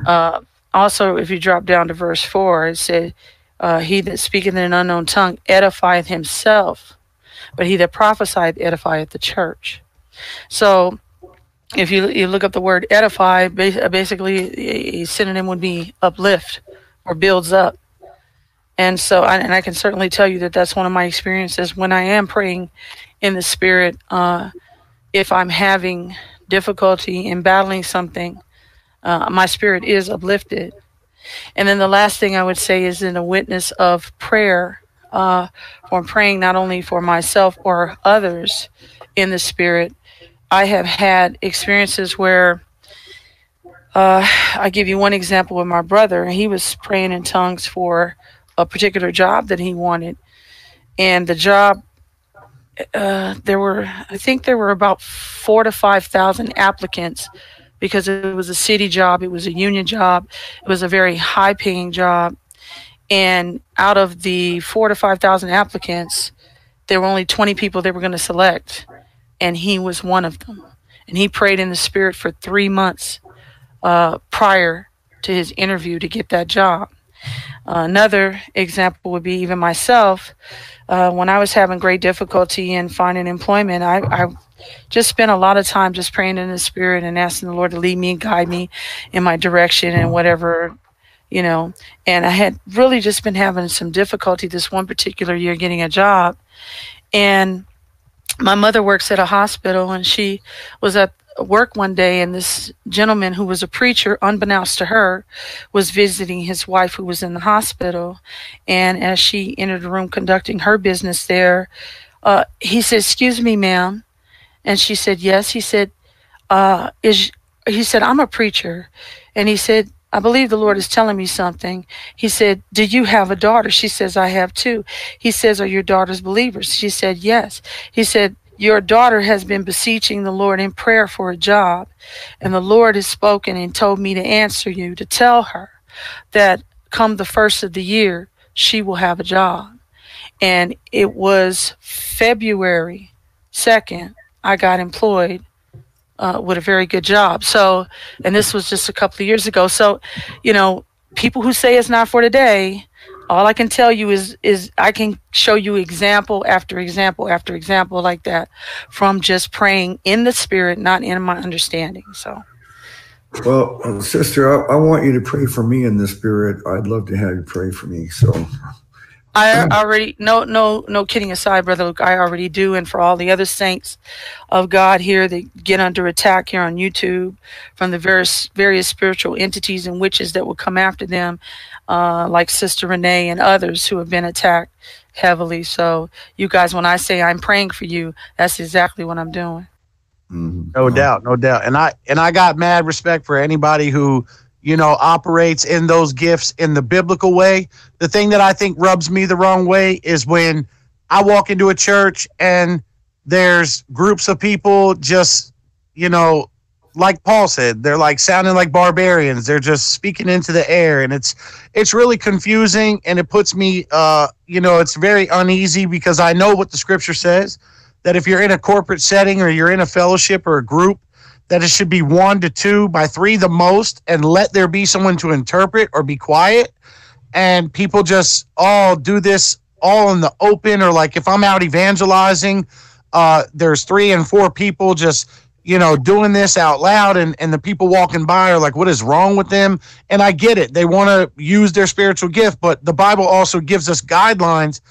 Uh, also, if you drop down to verse 4, it said, uh, He that speaketh in an unknown tongue edifieth himself, but he that prophesieth edifieth the church. So, if you, you look up the word edify, basically a synonym would be uplift or builds up. And so, and I can certainly tell you that that's one of my experiences when I am praying in the spirit. Uh, if I'm having difficulty in battling something, uh, my spirit is uplifted. And then the last thing I would say is in a witness of prayer, uh, for praying not only for myself or others in the spirit, I have had experiences where uh, I give you one example with my brother. He was praying in tongues for a particular job that he wanted, and the job uh, there were I think there were about four to five thousand applicants because it was a city job, it was a union job, it was a very high paying job, and out of the four to five thousand applicants, there were only twenty people they were going to select, and he was one of them, and he prayed in the spirit for three months uh, prior to his interview to get that job. Another example would be even myself. Uh, when I was having great difficulty in finding employment, I, I just spent a lot of time just praying in the spirit and asking the Lord to lead me and guide me in my direction and whatever, you know. And I had really just been having some difficulty this one particular year getting a job. And my mother works at a hospital and she was at work one day and this gentleman who was a preacher unbeknownst to her was visiting his wife who was in the hospital. And as she entered the room conducting her business there uh, he said excuse me ma'am. And she said yes. He said uh, is he said i'm a preacher. And he said I believe the Lord is telling me something. He said, Do you have a daughter? She says, I have two. He says, Are your daughters believers? She said, Yes. He said, your daughter has been beseeching the Lord in prayer for a job, and the Lord has spoken and told me to answer you to tell her that come the first of the year, she will have a job. And it was February 2nd, I got employed uh, with a very good job. So, and this was just a couple of years ago. So, you know, people who say it's not for today, all I can tell you is is I can show you example after example after example like that from just praying in the spirit, not in my understanding. So. Well, sister, I, I want you to pray for me in the spirit. I'd love to have you pray for me. So. I already no no no kidding aside, brother Luke. I already do, and for all the other saints of God here that get under attack here on YouTube from the various various spiritual entities and witches that will come after them, uh, like Sister Renee and others who have been attacked heavily. So, you guys, when I say I'm praying for you, that's exactly what I'm doing. Mm-hmm. No doubt, no doubt. And I and I got mad respect for anybody who you know operates in those gifts in the biblical way. The thing that I think rubs me the wrong way is when I walk into a church and there's groups of people just you know like Paul said, they're like sounding like barbarians. They're just speaking into the air, and it's it's really confusing, and it puts me, uh, you know, it's very uneasy because I know what the scripture says that if you're in a corporate setting or you're in a fellowship or a group, that it should be one to two by three the most, and let there be someone to interpret or be quiet. And people just all do this all in the open, or like if I'm out evangelizing, uh, there's three and four people just you know, doing this out loud and, and the people walking by are like, what is wrong with them? And I get it. They want to use their spiritual gift, but the Bible also gives us guidelines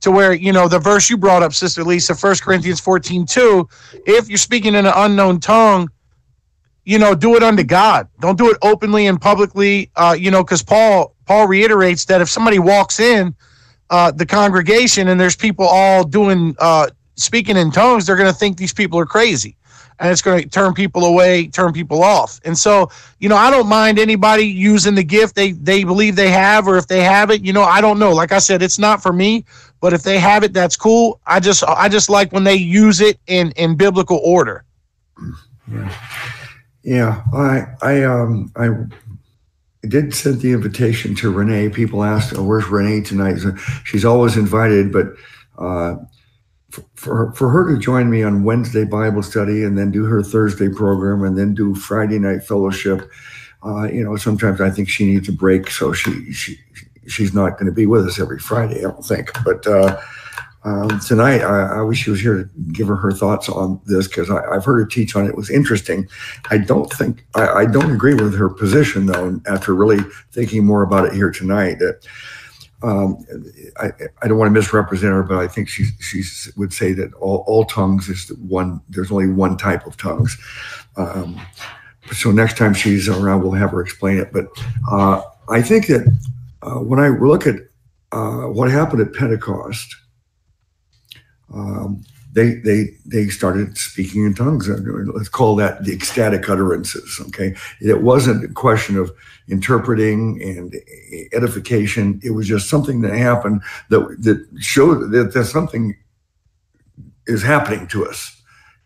to where, you know, the verse you brought up, Sister Lisa, 1 Corinthians 14, 2, if you're speaking in an unknown tongue, you know, do it unto God. Don't do it openly and publicly, uh, you know, because Paul Paul reiterates that if somebody walks in uh, the congregation and there's people all doing uh, speaking in tongues, they're going to think these people are crazy and it's going to turn people away, turn people off. And so, you know, I don't mind anybody using the gift they they believe they have, or if they have it, you know, I don't know. Like I said, it's not for me, but if they have it, that's cool. I just I just like when they use it in in biblical order. Yeah, yeah. I I um I did send the invitation to Renee. People asked, oh, "Where's Renee tonight?" She's always invited, but. Uh, for for her to join me on Wednesday Bible study and then do her Thursday program and then do Friday night fellowship, uh, you know, sometimes I think she needs a break, so she she she's not going to be with us every Friday, I don't think. But uh, um, tonight, I, I, wish she was here to give her her thoughts on this because I've heard her teach on it. it. was interesting. I don't think I, I don't agree with her position though. After really thinking more about it here tonight, that um, I, I, don't want to misrepresent her, but I think she she would say that all, all tongues is one. There's only one type of tongues. Um, so next time she's around, we'll have her explain it. But uh, I think that uh, when I look at uh, what happened at Pentecost, um, they they they started speaking in tongues. Let's call that the ecstatic utterances. Okay, it wasn't a question of interpreting and edification. It was just something that happened that that showed that there's something is happening to us,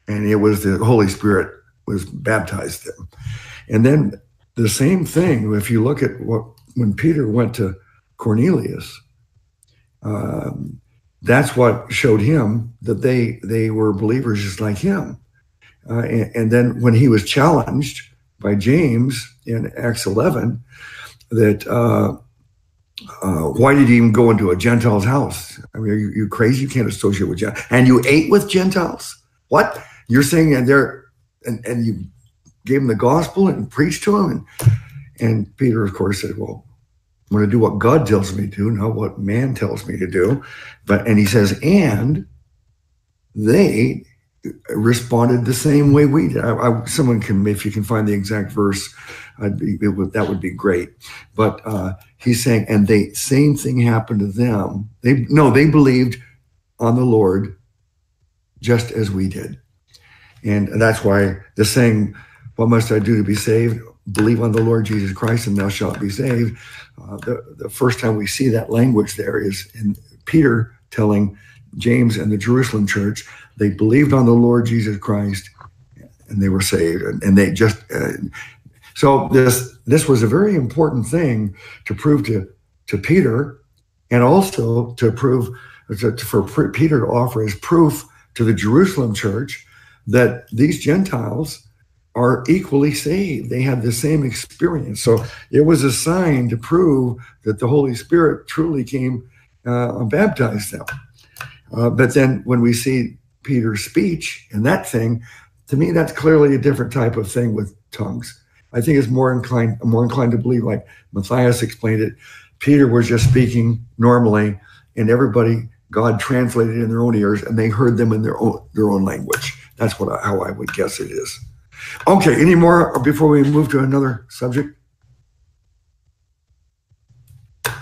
and it was the Holy Spirit was baptized them, and then the same thing. If you look at what when Peter went to Cornelius. Um, that's what showed him that they they were believers just like him. Uh, and, and, then when he was challenged by James in Acts 11, that uh, uh, why did he even go into a Gentile's house? I mean, are you, you crazy? You can't associate with Gentiles. And you ate with Gentiles? What? You're saying and they're and, and you gave him the gospel and preached to him? And, and Peter, of course, said, Well, I'm going to do what God tells me to not what man tells me to do. But and he says, and they responded the same way we did. I, I, someone can, if you can find the exact verse, be, would, that would be great. But uh, he's saying, and they same thing happened to them. They no, they believed on the Lord just as we did, and that's why the saying, "What must I do to be saved?" Believe on the Lord Jesus Christ, and thou shalt be saved uh, the, the first time we see that language there is in Peter telling James and the Jerusalem church they believed on the Lord Jesus Christ and they were saved. And, and they just, uh, so this, this was a very important thing to prove to, to Peter and also to prove, to, for Peter to offer as proof to the Jerusalem church that these Gentiles are equally saved. They had the same experience. So it was a sign to prove that the Holy Spirit truly came uh, and baptized them. Uh, but then when we see Peter's speech and that thing, to me, that's clearly a different type of thing with tongues. I think it's more inclined, I'm more inclined to believe, like Matthias explained it, Peter was just speaking normally, and everybody, God translated in their own ears, and they heard them in their own their own language. That's what how I would guess it is. Okay, any more before we move to another subject?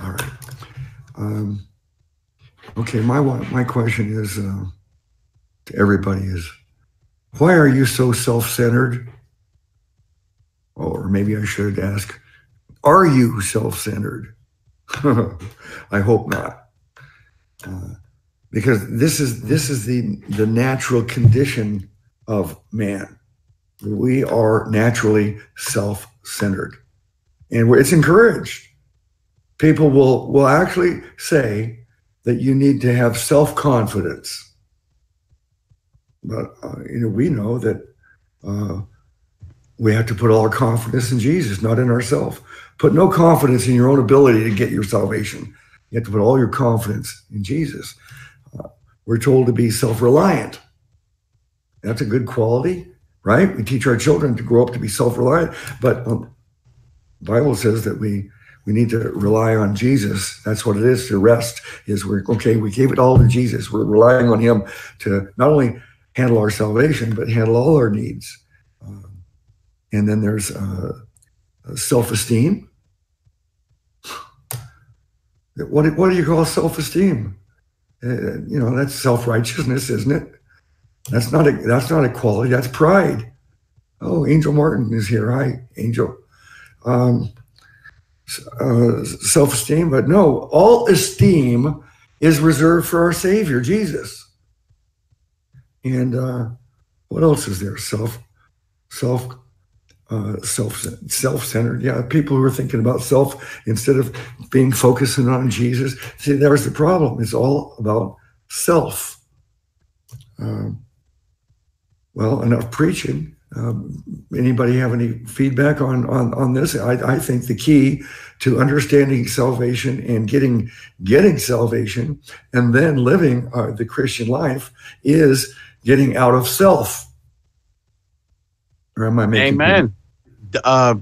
All right. Um, okay, my my question is uh, to everybody is, why are you so self-centered? Or maybe I should ask, are you self-centered? I hope not, uh, because this is this is the the natural condition of man we are naturally self centered. And it's encouraged. People will, will actually say that you need to have self confidence. But uh, you know, we know that uh, we have to put all our confidence in Jesus, not in ourselves. Put no confidence in your own ability to get your salvation. You have to put all your confidence in Jesus. Uh, we're told to be self reliant. That's a good quality right? We teach our children to grow up to be self-reliant, but um, Bible says that we we need to rely on Jesus. That's what it is to rest. Is we're okay. We gave it all to Jesus. We're relying on Him to not only handle our salvation, but handle all our needs. Um, and then there's uh, self-esteem. What what do you call self-esteem? Uh, you know that's self-righteousness, isn't it? That's not a that's not a quality. That's pride. Oh, Angel Martin is here. Hi, Angel. Um, uh, self-esteem, but no, all esteem is reserved for our Savior Jesus. And uh, what else is there? Self, self, uh, self, self-centered. Yeah, people who are thinking about self instead of being focusing on Jesus. See, there's the problem. It's all about self. Um, well, enough preaching. Um, anybody have any feedback on on on this? I, I think the key to understanding salvation and getting getting salvation and then living uh, the Christian life is getting out of self. Or am I making? Amen. Uh,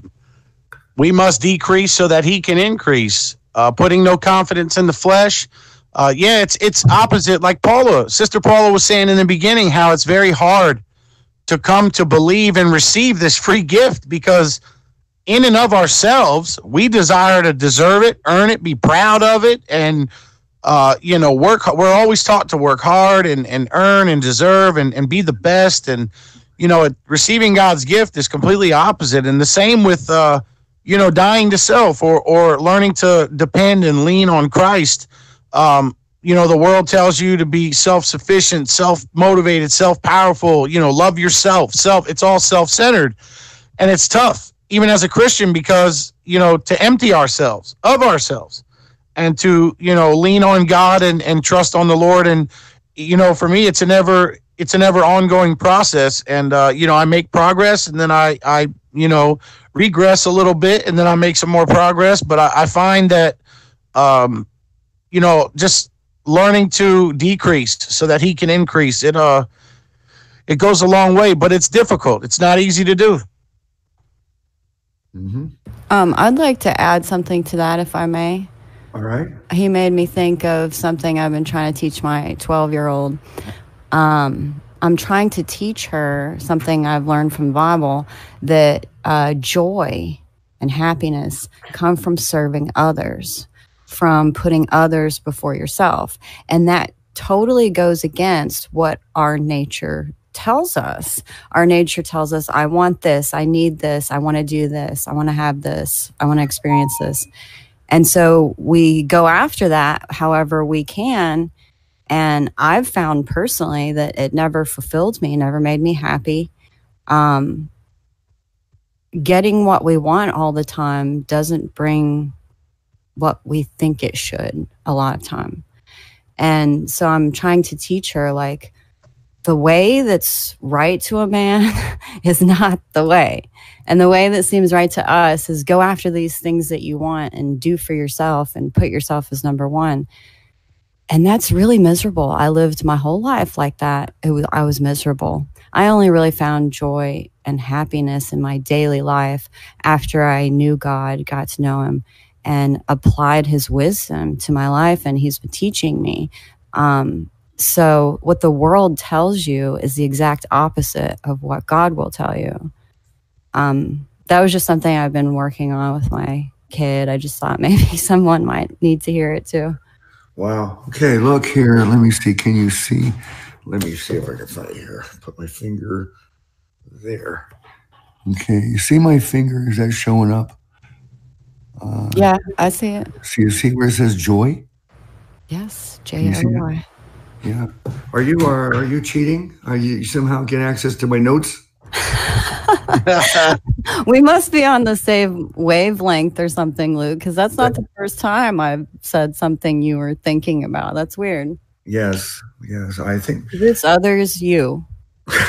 we must decrease so that He can increase. Uh, putting no confidence in the flesh. Uh, yeah, it's it's opposite. Like Paula, Sister Paula was saying in the beginning, how it's very hard to come to believe and receive this free gift because in and of ourselves, we desire to deserve it, earn it, be proud of it, and uh, you know, work. We're always taught to work hard and, and earn and deserve and, and be the best. And, you know, receiving God's gift is completely opposite. And the same with, uh, you know, dying to self or, or learning to depend and lean on Christ. Um, you know, the world tells you to be self sufficient, self motivated, self powerful, you know, love yourself, self, it's all self centered. And it's tough, even as a Christian, because, you know, to empty ourselves of ourselves and to you know lean on God and and trust on the Lord. And you know for me it's an ever it's an ever ongoing process. And uh, you know I make progress and then I I you know regress a little bit and then I make some more progress. But I, I find that um you know just learning to decrease so that he can increase it uh it goes a long way but it's difficult it's not easy to do Mm-hmm. Um, I'd like to add something to that, if I may. All right. He made me think of something I've been trying to teach my 12 year old. Um, I'm trying to teach her something I've learned from the Bible that uh, joy and happiness come from serving others, from putting others before yourself. And that totally goes against what our nature tells us. Our nature tells us, I want this, I need this, I want to do this, I want to have this, I want to experience this. And so we go after that however we can. And I've found personally that it never fulfilled me, never made me happy. Um, getting what we want all the time doesn't bring what we think it should a lot of time. And so I'm trying to teach her like the way that's right to a man is not the way. And the way that seems right to us is go after these things that you want and do for yourself and put yourself as number one. And that's really miserable. I lived my whole life like that. Was, I was miserable. I only really found joy and happiness in my daily life after I knew God, got to know Him, and applied His wisdom to my life. And He's been teaching me. Um, so, what the world tells you is the exact opposite of what God will tell you. Um, that was just something I've been working on with my kid. I just thought maybe someone might need to hear it too. Wow. Okay, look here. Let me see. Can you see? Let me see if I can find here. Put my finger there. Okay, you see my finger? Is that showing up? Uh, yeah, I see it. See, you see where it says joy? Yes, J O Y. Yeah. Are you are are you cheating? Are you somehow get access to my notes? we must be on the same wavelength or something, Luke, because that's not the first time I've said something you were thinking about. That's weird. Yes, yes. I think this others you.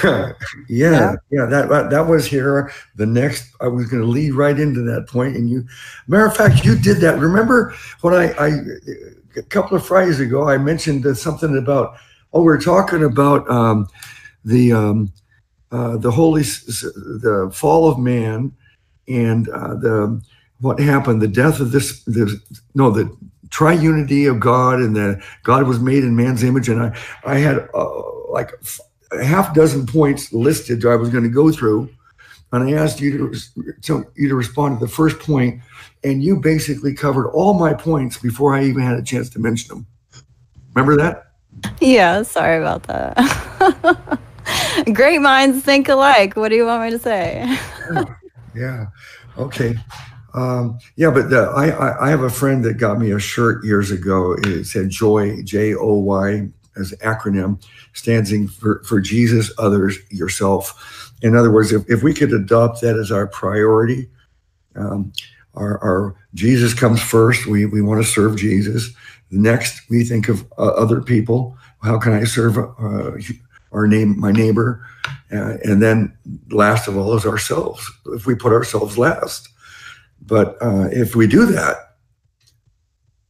Yeah, yeah, yeah, That that was here. The next, I was going to lead right into that point, and you, matter of fact, you did that. Remember when I, I a couple of Fridays ago, I mentioned something about. Oh, we are talking about um, the um, uh, the holy the fall of man and uh, the what happened the death of this the no the triunity of God and that God was made in man's image and I I had uh, like a half dozen points listed that I was going to go through and I asked you to, to you to respond to the first point and you basically covered all my points before I even had a chance to mention them remember that yeah sorry about that Great minds think alike. What do you want me to say? yeah. yeah. Okay. Um, yeah, but the, I, I, I have a friend that got me a shirt years ago. It said Joy, J O Y, as acronym, standing for, for Jesus, others, yourself. In other words, if, if we could adopt that as our priority, um, our, our Jesus comes first. We, we want to serve Jesus. Next, we think of uh, other people. How can I serve uh, our name, my neighbor, uh, and then last of all is ourselves. If we put ourselves last, but uh, if we do that,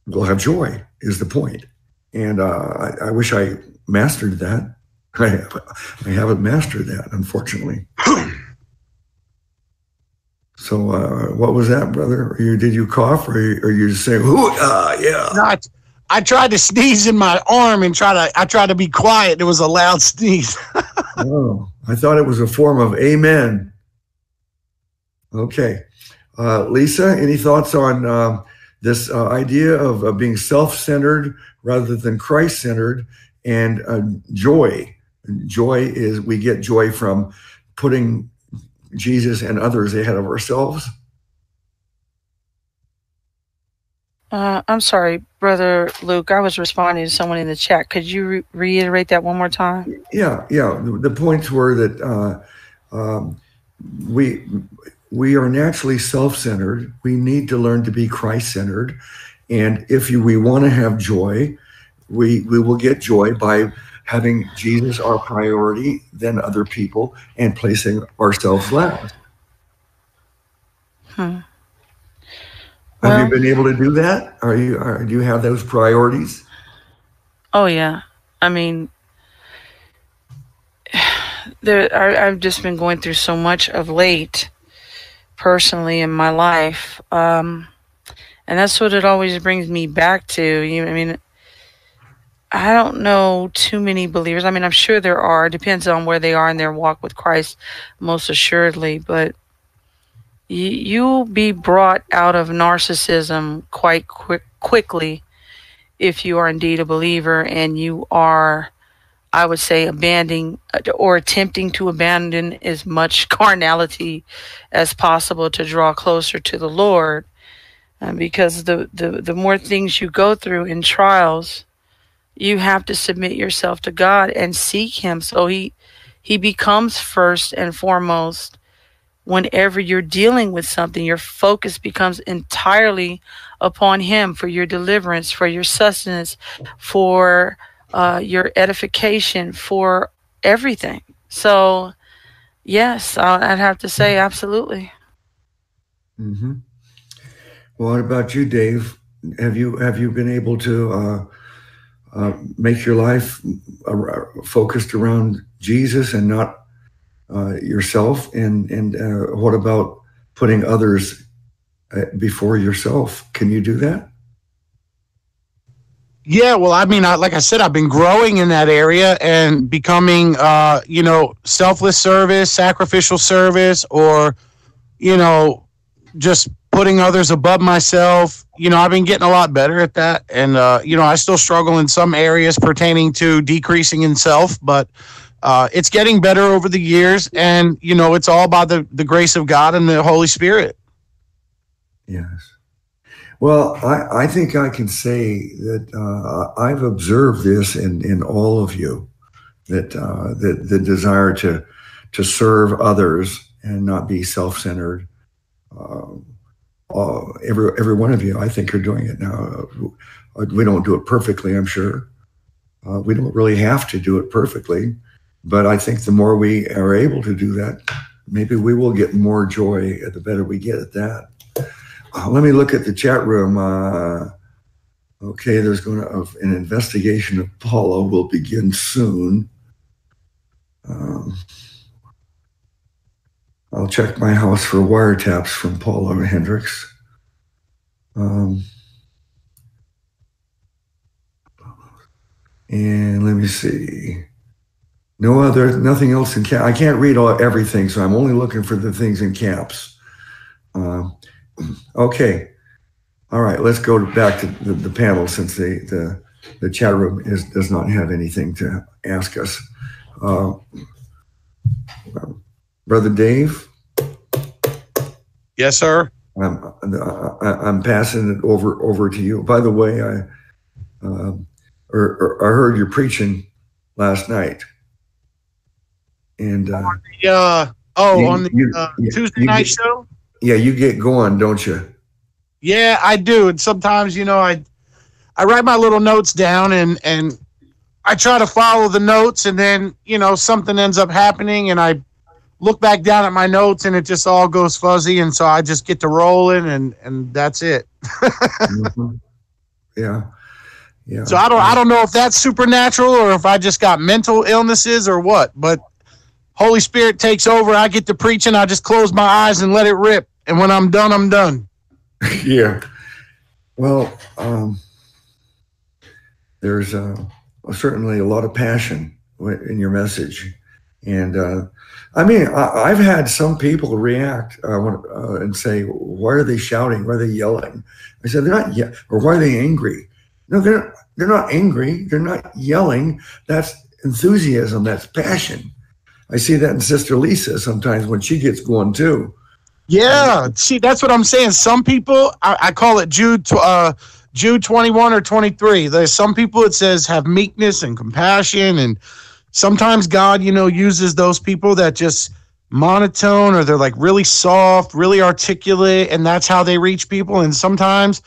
we'll have joy. Is the point? And uh, I, I, wish I mastered that. I, I haven't mastered that, unfortunately. so, uh, what was that, brother? You, did you cough, or are you, are you saying, "Ooh, uh, yeah"? Not. I tried to sneeze in my arm and try to I tried to be quiet. It was a loud sneeze. oh, I thought it was a form of amen. Okay. Uh, Lisa, any thoughts on uh, this uh, idea of, of being self-centered rather than Christ-centered, and uh, joy. Joy is we get joy from putting Jesus and others ahead of ourselves. Uh, I'm sorry, brother Luke. I was responding to someone in the chat. Could you re- reiterate that one more time? Yeah, yeah. The, the points were that uh, um, we we are naturally self-centered. We need to learn to be Christ-centered, and if you, we want to have joy, we we will get joy by having Jesus our priority, then other people, and placing ourselves last. Hmm. Have Well- you been able to do that? Are you are, do you have those priorities? Oh yeah. I mean, there. I, I've just been going through so much of late, personally in my life, um, and that's what it always brings me back to. You, I mean, I don't know too many believers. I mean, I'm sure there are. Depends on where they are in their walk with Christ, most assuredly. But you, you'll be brought out of narcissism quite quick, quickly if you are indeed a believer and you are, I would say, abandoning or attempting to abandon as much carnality as possible to draw closer to the Lord. Uh, because the, the, the more things you go through in trials, you have to submit yourself to God and seek Him. So He He becomes first and foremost whenever you're dealing with something, your focus becomes entirely upon Him for your deliverance, for your sustenance, for uh, your edification, for everything. So, yes, I'd have to say absolutely. hmm What about you, Dave? Have you have you been able to uh, uh, make your life uh, focused around Jesus and not uh, yourself? And and uh, what about putting others uh, before yourself? Can you do that? Yeah, well, I mean, I, like I said, I've been growing in that area and becoming, uh, you know, selfless service, sacrificial service, or, you know, just putting others above myself. You know, I've been getting a lot better at that, and uh, you know, I still struggle in some areas pertaining to decreasing in self, but uh, it's getting better over the years, and you know, it's all about the the grace of God and the Holy Spirit. Yes. Well, I, I think I can say that uh, I've observed this in, in all of you, that uh, that the desire to to serve others and not be self centered. Uh, uh, every every one of you, I think, are doing it now. Uh, We don't do it perfectly, I'm sure. Uh, we don't really have to do it perfectly, but I think the more we are able to do that, maybe we will get more joy. The better we get at that. Uh, let me look at the chat room. Uh, okay, there's going to uh, an investigation of Paula will begin soon. Um, I'll check my house for wiretaps from Paula Hendricks. Um, and let me see. No other, nothing else in cap. I can't read all everything, so I'm only looking for the things in caps. Um, Okay. All right. Let's go back to the, the panel since the, the, the chat room is, does not have anything to ask us. Uh, Brother Dave, Yes, sir. I'm, I, I'm passing it over over to you. By the way, I um, or, or I heard you preaching last night, and uh, Uh, oh, You- on the you- uh, you- Tuesday night get- show. yeah, you get going, don't you? Yeah, I do. And sometimes, you know, I I write my little notes down and and I try to follow the notes and then, you know, something ends up happening and I look back down at my notes and it just all goes fuzzy and so I just get to rolling and and that's it. Mhm. Yeah, yeah. So I don't I don't know if that's supernatural or if I just got mental illnesses or what, but Holy Spirit takes over, I get to preach and I just close my eyes and let it rip. And when I'm done, I'm done. yeah. Well, um, there's uh, certainly a lot of passion in your message, And uh, I mean, I, have had some people react uh, uh, and say, "Why are they shouting? Why are they yelling?" I said, "They're not yet, or why are they angry?" No, they're they're not angry. They're not yelling. That's enthusiasm. That's passion. I see that in Sister Lisa sometimes when she gets going too. Yeah, see, that's what I'm saying. Some people, I, I call it Jude, uh, Jude 21 or 23. There's some people it says have meekness and compassion, and sometimes God, you know, uses those people that just monotone or they're like really soft, really articulate, and that's how they reach people. And sometimes,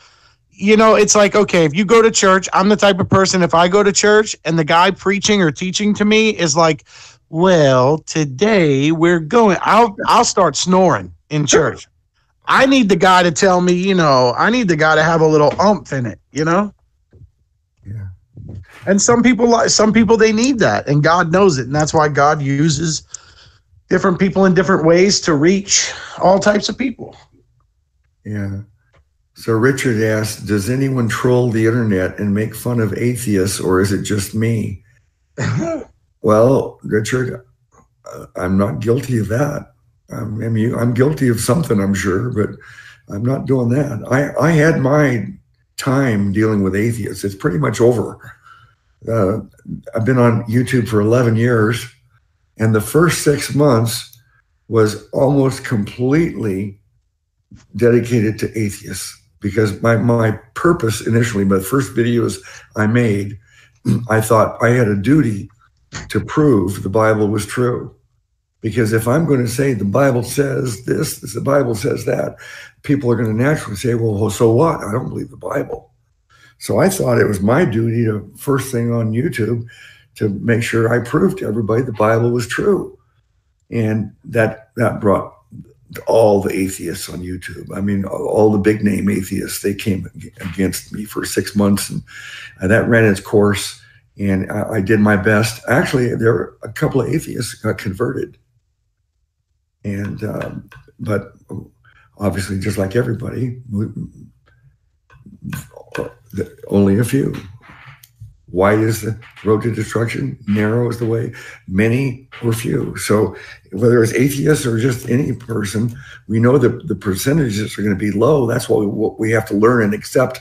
you know, it's like, okay, if you go to church, I'm the type of person, if I go to church and the guy preaching or teaching to me is like, well, today we're going, I'll, I'll start snoring in church. I need the guy to tell me, you know, I need the guy to have a little umph in it, you know? And some people like some people they need that and God knows it and that's why God uses different people in different ways to reach all types of people. Yeah. So Richard asked, does anyone troll the internet and make fun of atheists or is it just me? well, Richard, uh, I'm not guilty of that. I mean, I'm guilty of something, I'm sure, but I'm not doing that. I, I had my time dealing with atheists. It's pretty much over. Uh, I've been on YouTube for 11 years, and the first six months was almost completely dedicated to atheists because my, my purpose initially, my first videos I made, I thought I had a duty to prove the Bible was true. Because if I'm going to say the Bible says this, the Bible says that, people are going to naturally say, well, so what? I don't believe the Bible. So I thought it was my duty to first thing on YouTube to make sure I proved to everybody the Bible was true. And that that brought all the atheists on YouTube. I mean, all the big name atheists, they came against me for six months and, and that ran its course. And I, I, did my best. Actually, there were a couple of atheists got converted and um, but obviously, just like everybody, only a few. Wide is the road to destruction, narrow is the way. Many or few. So whether it's atheists or just any person, we know that the percentages are going to be low. That's what we, what we have to learn and accept.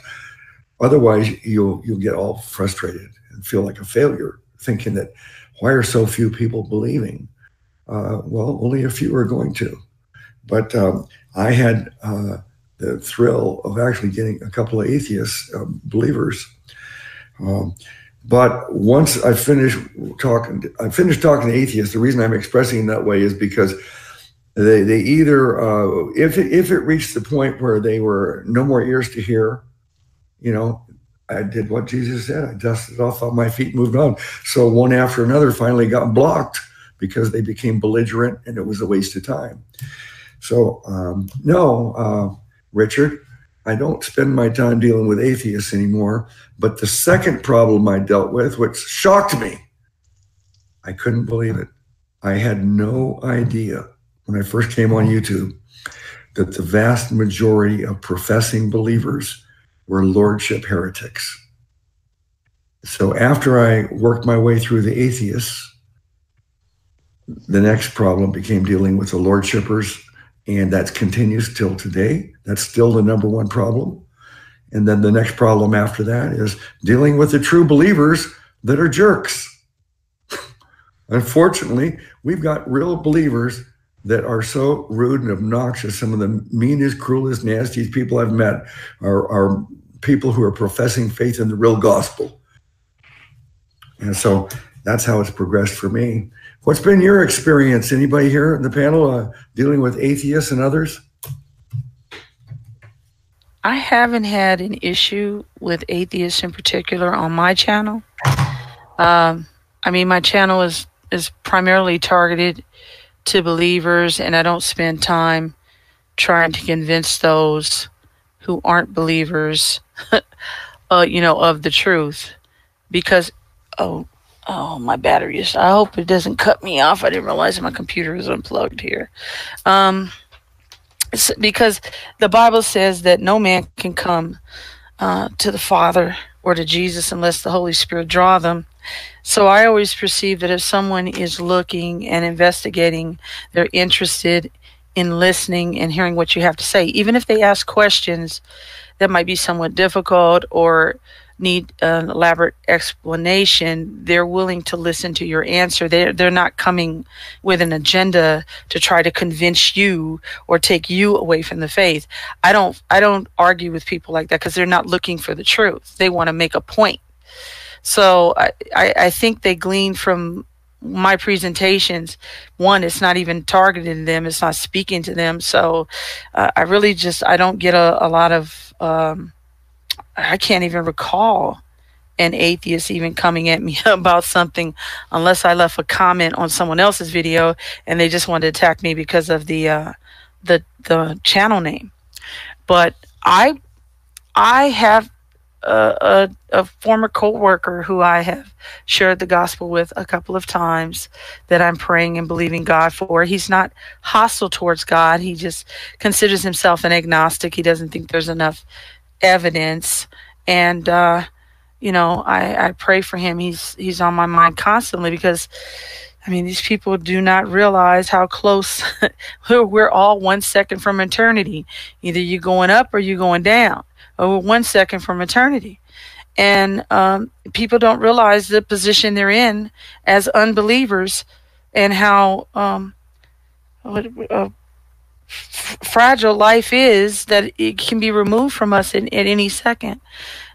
Otherwise, you'll you'll get all frustrated and feel like a failure, thinking that why are so few people believing? Uh, well, only a few are going to. But um, I had uh, the thrill of actually getting a couple of atheist um, believers. Um, but once I finished talking, I finished talking to atheists. The reason I'm expressing that way is because they they either uh, if it, if it reached the point where they were no more ears to hear, you know, I did what Jesus said. I dusted off on my feet, moved on. So one after another finally got blocked because they became belligerent and it was a waste of time. So, um, no, uh, Richard, I don't spend my time dealing with atheists anymore. But the second problem I dealt with, which shocked me, I couldn't believe it. I had no idea when I first came on YouTube that the vast majority of professing believers were lordship heretics. So after I worked my way through the atheists, the next problem became dealing with the lordshippers, and that continues till today. That's still the number one problem. And then the next problem after that is dealing with the true believers that are jerks. Unfortunately, we've got real believers that are so rude and obnoxious. Some of the meanest, cruelest, nastiest people I've met are, are people who are professing faith in the real gospel. And so that's how it's progressed for me. What's been your experience? Anybody here in the panel uh, dealing with atheists and others? I haven't had an issue with atheists in particular on my channel. Um, I mean, my channel is is primarily targeted to believers, and I don't spend time trying to convince those who aren't believers, uh, you know, of the truth. Because, oh, Oh, my battery is. I hope it doesn't cut me off. I didn't realize my computer was unplugged here. Um, because the Bible says that no man can come uh, to the Father or to Jesus unless the Holy Spirit draw them. so I always perceive that if someone is looking and investigating, they're interested in listening and hearing what you have to say. Even if they ask questions that might be somewhat difficult or need an elaborate explanation, they're willing to listen to your answer. They're, they're not coming with an agenda to try to convince you or take you away from the faith. I don't, I don't argue with people like that because they're not looking for the truth. They want to make a point. So I, I, I think they glean from my presentations one it's not even targeting them it's not speaking to them so uh, i really just i don't get a, a lot of um, i can't even recall an atheist even coming at me about something unless i left a comment on someone else's video and they just wanted to attack me because of the uh, the the channel name but i i have a, a, a former co-worker who I have shared the gospel with a couple of times that I'm praying and believing God for. He's not hostile towards God. He just considers himself an agnostic. He doesn't think there's enough evidence. And uh, you know, I, I pray for him. He's he's on my mind constantly because I mean, these people do not realize how close we're all one second from eternity. Either you're going up or you're going down or one second from eternity. And um, people don't realize the position they're in as unbelievers and how um, uh, f- fragile life is that it can be removed from us in, at any second.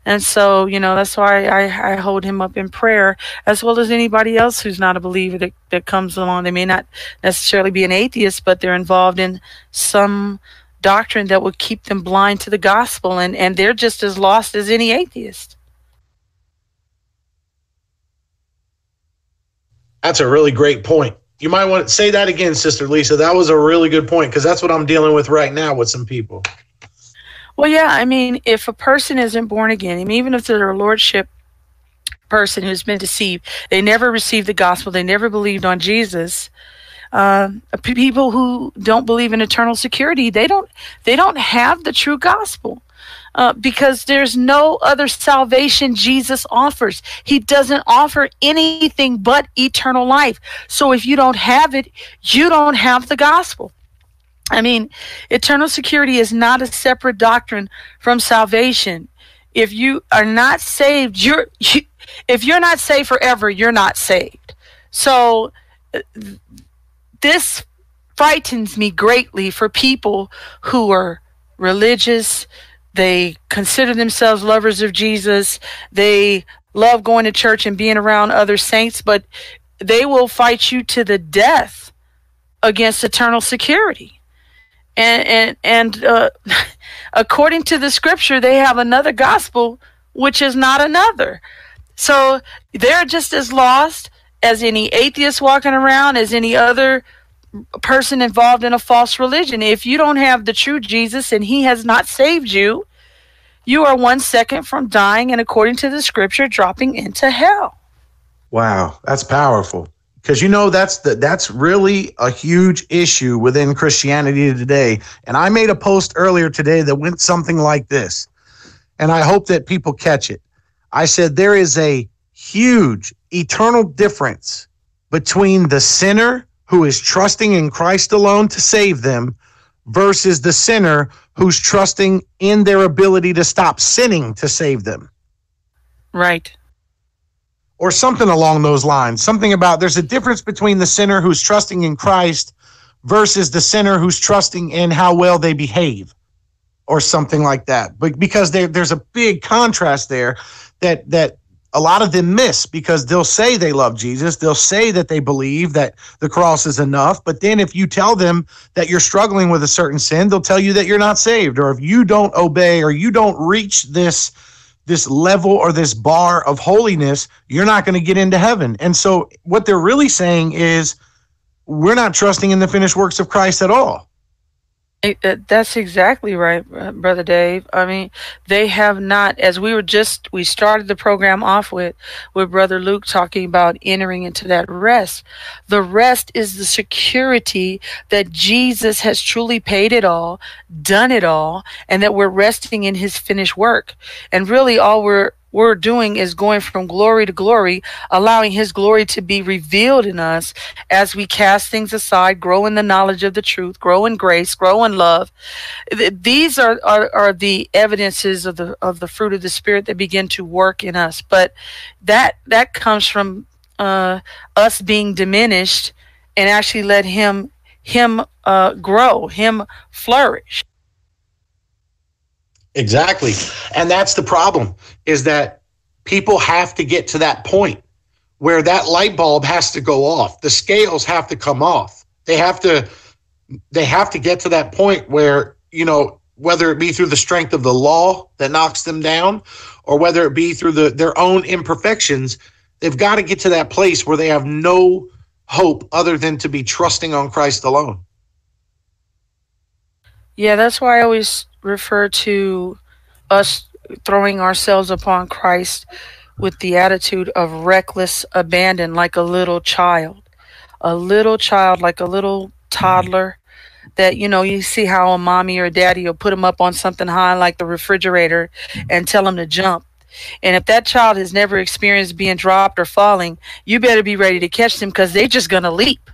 And so, you know, that's why I, I hold him up in prayer, as well as anybody else who's not a believer that, that comes along. They may not necessarily be an atheist, but they're involved in some doctrine that would keep them blind to the gospel and, and they're just as lost as any atheist. That's a really great point. You might want to say that again, Sister Lisa. That was a really good point because that's what I'm dealing with right now with some people. Well, yeah, I mean, if a person isn't born again, even if they're a lordship person who's been deceived, they never received the gospel, they never believed on Jesus, uh, people who don't believe in eternal security they don't they don't have the true gospel uh, because there's no other salvation Jesus offers. He doesn't offer anything but eternal life. So if you don't have it, you don't have the gospel. I mean, eternal security is not a separate doctrine from salvation. If you are not saved, you're you, if you're not saved forever, you're not saved. So uh, this frightens me greatly for people who are religious. They consider themselves lovers of Jesus. They love going to church and being around other saints, but they will fight you to the death against eternal security. And and and uh, according to the scripture, they have another gospel which is not another. So they're just as lost as any atheist walking around, as any other person involved in a false religion. If you don't have the true Jesus and he has not saved you, you are one second from dying and according to the scripture dropping into hell. Wow, that's powerful. Because you know that's the that's really a huge issue within Christianity today. And I made a post earlier today that went something like this. And I hope that people catch it. I said there is a huge eternal difference between the sinner who is trusting in Christ alone to save them versus the sinner who's trusting in their ability to stop sinning to save them. Right. Or something along those lines. Something about there's a difference between the sinner who's trusting in Christ versus the sinner who's trusting in how well they behave or something like that. But because there's a big contrast there that that a lot of them miss because they'll say they love Jesus. They'll say that they believe that the cross is enough. But then if you tell them that you're struggling with a certain sin, they'll tell you that you're not saved. Or if you don't obey or you don't reach this this level or this bar of holiness, you're not going to get into heaven. And so what they're really saying is we're not trusting in the finished works of Christ at all. Uh, that's exactly right, brother Dave. I mean, they have not, as we were just, we started the program off with, with brother Luke talking about entering into that rest. The rest is the security that Jesus has truly paid it all, done it all, and that we're resting in his finished work. And really all we're, we're doing is going from glory to glory, allowing His glory to be revealed in us as we cast things aside, grow in the knowledge of the truth, grow in grace, grow in love. These are, are, are the evidences of the of the fruit of the Spirit that begin to work in us. But that that comes from uh, us being diminished and actually let Him Him uh, grow, Him flourish. Exactly. And that's the problem is that people have to get to that point where that light bulb has to go off. The scales have to come off. They have to they have to get to that point where, you know, whether it be through the strength of the law that knocks them down or whether it be through the their own imperfections, they've got to get to that place where they have no hope other than to be trusting on Christ alone. Yeah, that's why I always refer to us throwing ourselves upon Christ with the attitude of reckless abandon, like a little child. A little child, like a little toddler, that, you know, you see how a mommy or daddy will put them up on something high, like the refrigerator, and tell them to jump. And if that child has never experienced being dropped or falling, you better be ready to catch them because they're just going to leap.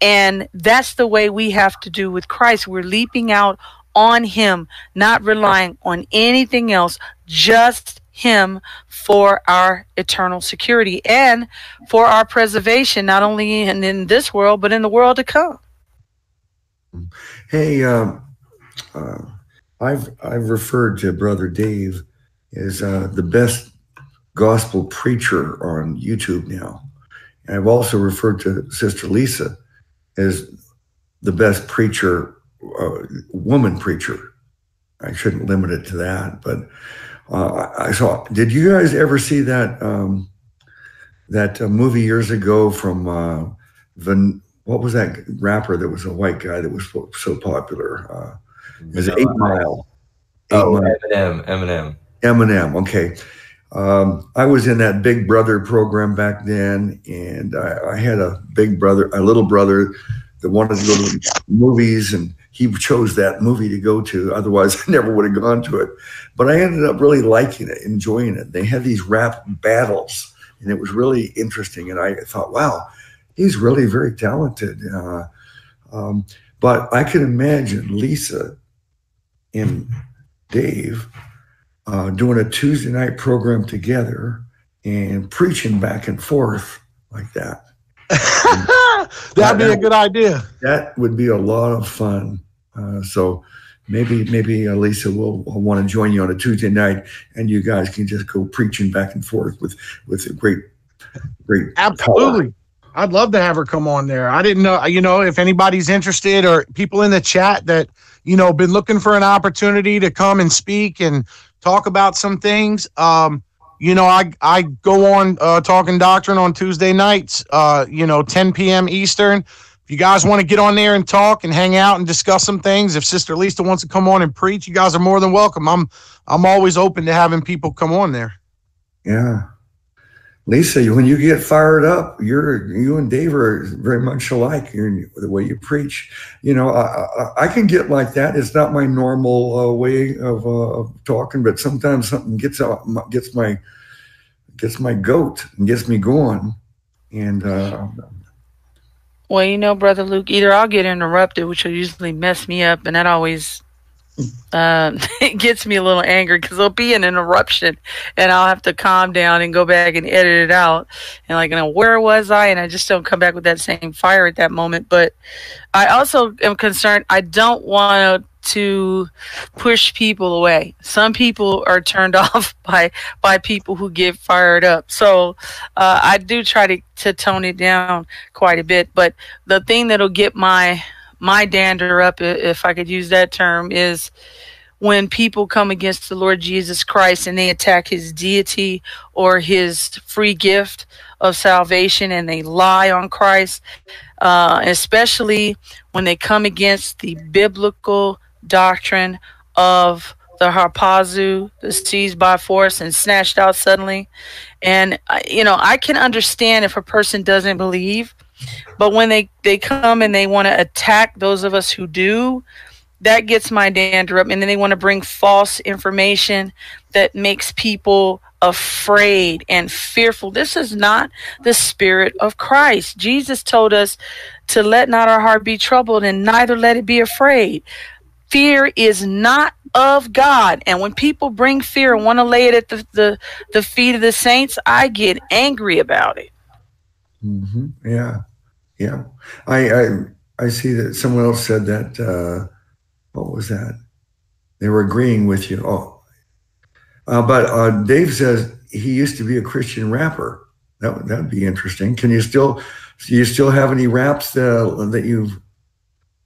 And that's the way we have to do with Christ. We're leaping out on Him, not relying on anything else, just Him for our eternal security and for our preservation, not only in, in this world, but in the world to come. Hey, uh, uh, I've I've referred to Brother Dave as uh, the best gospel preacher on YouTube now, and I've also referred to Sister Lisa as the best preacher uh, woman preacher. I shouldn't limit it to that, but uh, I saw. Did you guys ever see that um, that uh, movie years ago from uh, Van, what was that rapper that was a white guy that was so popular? Uh, it was Eight Mile. Eight oh, Mile. Eminem. Eminem. Eminem. Okay. Um, I was in that Big Brother program back then, and I, I had a big brother, a little brother that wanted to go to movies and he chose that movie to go to. Otherwise, I never would have gone to it. But I ended up really liking it, enjoying it. They had these rap battles, and it was really interesting. And I thought, wow, he's really very talented. Uh, um, but I can imagine Lisa and Dave uh, doing a Tuesday night program together and preaching back and forth like that. That'd be a good idea. That would be a lot of fun. Uh, so maybe maybe Lisa will, will want to join you on a Tuesday night, and you guys can just go preaching back and forth with with a great great. Absolutely. Power. I'd love to have her come on there. I didn't know, you know, if anybody's interested or people in the chat that, you know, been looking for an opportunity to come and speak and talk about some things. Um, you know, I I go on uh, talking doctrine on Tuesday nights, uh, you know, 10 p.m. Eastern. If you guys want to get on there and talk and hang out and discuss some things, if Sister Lisa wants to come on and preach, you guys are more than welcome. I'm I'm always open to having people come on there. Yeah. Lisa, when you get fired up, you're you and Dave are very much alike. You're, the way you preach, you know, I, I, I, can get like that. It's not my normal uh, way of, uh, of, talking, but sometimes something gets out, gets my gets my goat and gets me going. And uh, well, you know, brother Luke, either I'll get interrupted, which will usually mess me up, and that always uh, it gets me a little angry because there'll be an interruption and I'll have to calm down and go back and edit it out. And like, you know, where was I? And I just don't come back with that same fire at that moment. But I also am concerned. I don't want to push people away. Some people are turned off by by people who get fired up. So uh, I do try to to tone it down quite a bit. But the thing that'll get my my dander up, if I could use that term, is when people come against the Lord Jesus Christ and they attack his deity or his free gift of salvation and they lie on Christ, uh, especially when they come against the biblical doctrine of the harpazo, the seized by force and snatched out suddenly. And, uh, you know, I can understand if a person doesn't believe but when they, they come and they want to attack those of us who do, that gets my dander up. And then they want to bring false information that makes people afraid and fearful. This is not the spirit of Christ. Jesus told us to let not our heart be troubled and neither let it be afraid. Fear is not of God. And when people bring fear and want to lay it at the, the, the feet of the saints, I get angry about it. Mm-hmm. Yeah. Yeah. I, I, I see that someone else said that, uh, what was that? They were agreeing with you. Oh, uh, but uh, Dave says he used to be a Christian rapper. That that would be interesting. Can you still do you still have any raps uh, that you've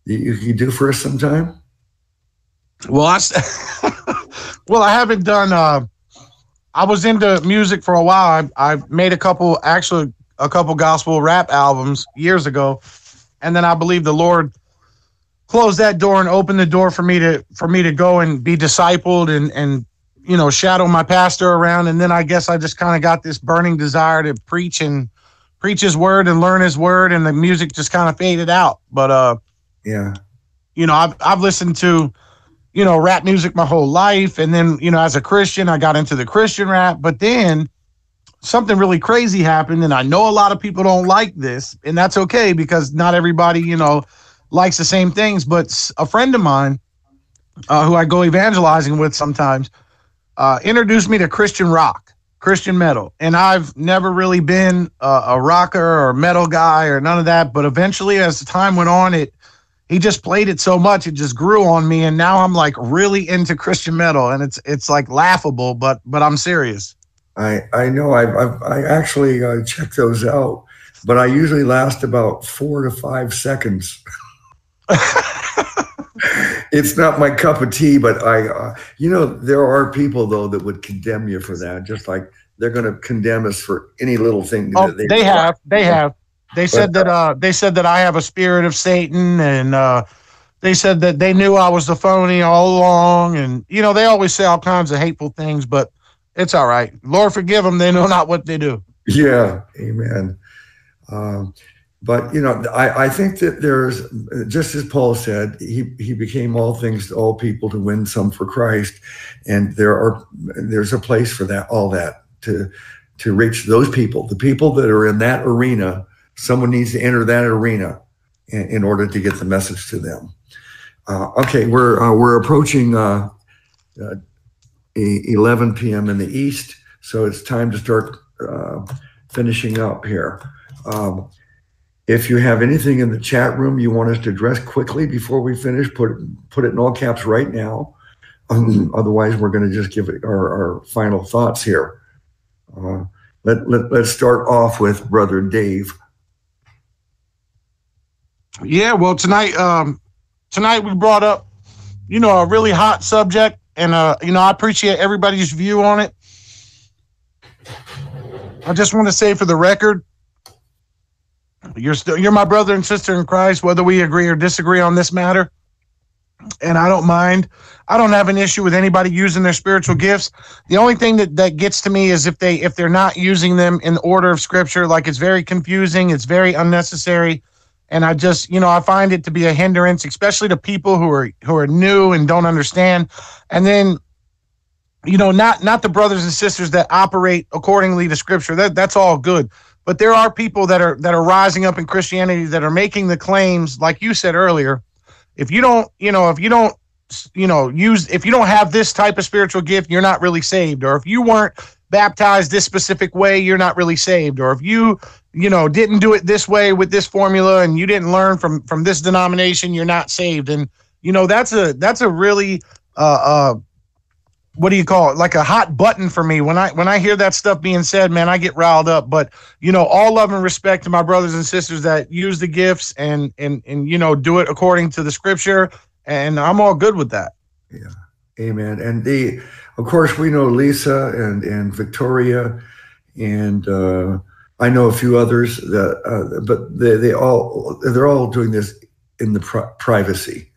you you do for us sometime? Well, I well I haven't done. Uh, I was into music for a while. I, I made a couple actually a couple gospel rap albums years ago, and then I believe the Lord closed that door and opened the door for me to for me to go and be discipled and and you know shadow my pastor around and then i guess i just kind of got this burning desire to preach and preach his word and learn his word and the music just kind of faded out but uh yeah you know i've, I've listened to you know rap music my whole life and then you know as a christian i got into the christian rap but then something really crazy happened and i know a lot of people don't like this and that's okay because not everybody you know likes the same things. But a friend of mine, uh, who I go evangelizing with sometimes, uh, introduced me to Christian rock, Christian metal, and I've never really been a, a rocker or metal guy or none of that. But eventually, as the time went on, it he just played it so much it just grew on me, and now I'm like really into Christian metal, and it's it's like laughable, but but I'm serious. I I know I I, I actually uh, check those out, but I usually last about four to five seconds. it's not my cup of tea, but I, uh, you know, there are people though that would condemn you for that, just like they're going to condemn us for any little thing. Oh, they, they have, they have. They said that uh, they said that I have a spirit of Satan, and uh, they said that they knew I was the phony all along, and you know they always say all kinds of hateful things, but it's all right. Lord forgive them; they know not what they do. Yeah, Amen. Um, but you know, I, I think that there's just as Paul said, he he became all things to all people to win some for Christ, and there are there's a place for that, all that to to reach those people, the people that are in that arena. Someone needs to enter that arena in, in order to get the message to them. Uh, okay, we're uh, we're approaching uh, uh 11 p.m. in the east, so it's time to start uh, finishing up here. Um, if you have anything in the chat room you want us to address quickly before we finish, put put it in all caps right now. Um, otherwise, we're going to just give our, our final thoughts here. Uh, let, let, let's start off with Brother Dave. Yeah, well, tonight, um, tonight we brought up, you know, a really hot subject, and uh, you know, I appreciate everybody's view on it. I just want to say for the record, you're still you're my brother and sister in Christ, whether we agree or disagree on this matter. And I don't mind. I don't have an issue with anybody using their spiritual gifts. The only thing that, that gets to me is if they if they're not using them in the order of scripture, like it's very confusing, it's very unnecessary. And I just, you know, I find it to be a hindrance, especially to people who are who are new and don't understand. And then you know, not not the brothers and sisters that operate accordingly to scripture. That that's all good but there are people that are that are rising up in Christianity that are making the claims, like you said earlier. If you don't, you know, if you don't, you know, use if you don't have this type of spiritual gift, you're not really saved. Or if you weren't baptized this specific way, you're not really saved. Or if you, you know, didn't do it this way with this formula and you didn't learn from from this denomination, you're not saved. And you know, that's a that's a really uh, uh what do you call it? Like a hot button for me. When i when i hear that stuff being said man i get riled up. But you know all love and respect to my brothers and sisters that use the gifts and and and you know do it according to the scripture. And i'm all good with that. Yeah. Amen. And the of course we know lisa and and victoria and uh i know a few others that uh, but they they all they're all doing this in the pri- privacy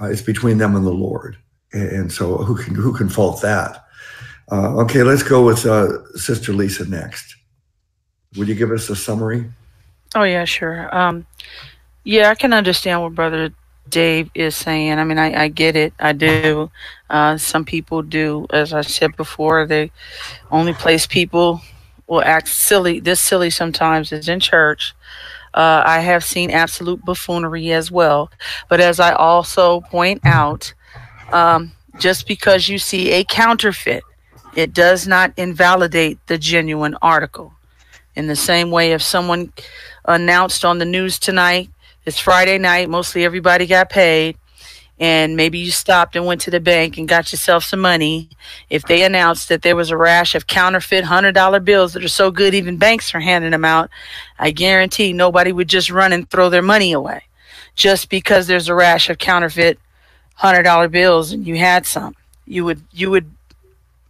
uh, it's between them and the lord and so who can who can fault that? Uh, okay, let's go with uh, Sister Lisa next. Would you give us a summary? Oh yeah, sure. Um, yeah, I can understand what Brother Dave is saying. I mean, I, I get it. I do. Uh, some people do, as I said before, they only place people will act silly, this silly sometimes, is in church. Uh, I have seen absolute buffoonery as well. But as I also point out, um, just because you see a counterfeit, it does not invalidate the genuine article. In the same way, if someone announced on the news tonight, it's Friday night, mostly everybody got paid, and maybe you stopped and went to the bank and got yourself some money. If they announced that there was a rash of counterfeit $100 bills that are so good even banks are handing them out, I guarantee nobody would just run and throw their money away just because there's a rash of counterfeit $100 bills and you had some. You would you would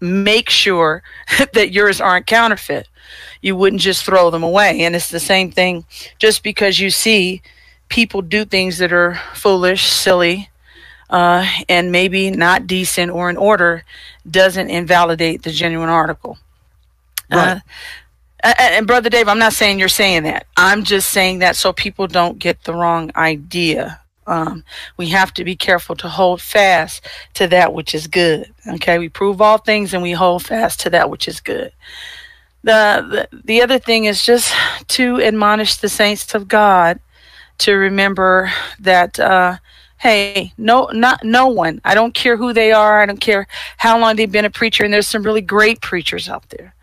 make sure that yours aren't counterfeit. You wouldn't just throw them away. And it's the same thing just because you see people do things that are foolish, silly, uh, and maybe not decent or in order doesn't invalidate the genuine article. Right. Uh, and brother Dave, I'm not saying you're saying that. I'm just saying that so people don't get the wrong idea. Um, we have to be careful to hold fast to that which is good. Okay, we prove all things and we hold fast to that which is good. The, the the other thing is just to admonish the saints of God to remember that uh, hey, no, not no one. I don't care who they are. I don't care how long they've been a preacher. And there's some really great preachers out there.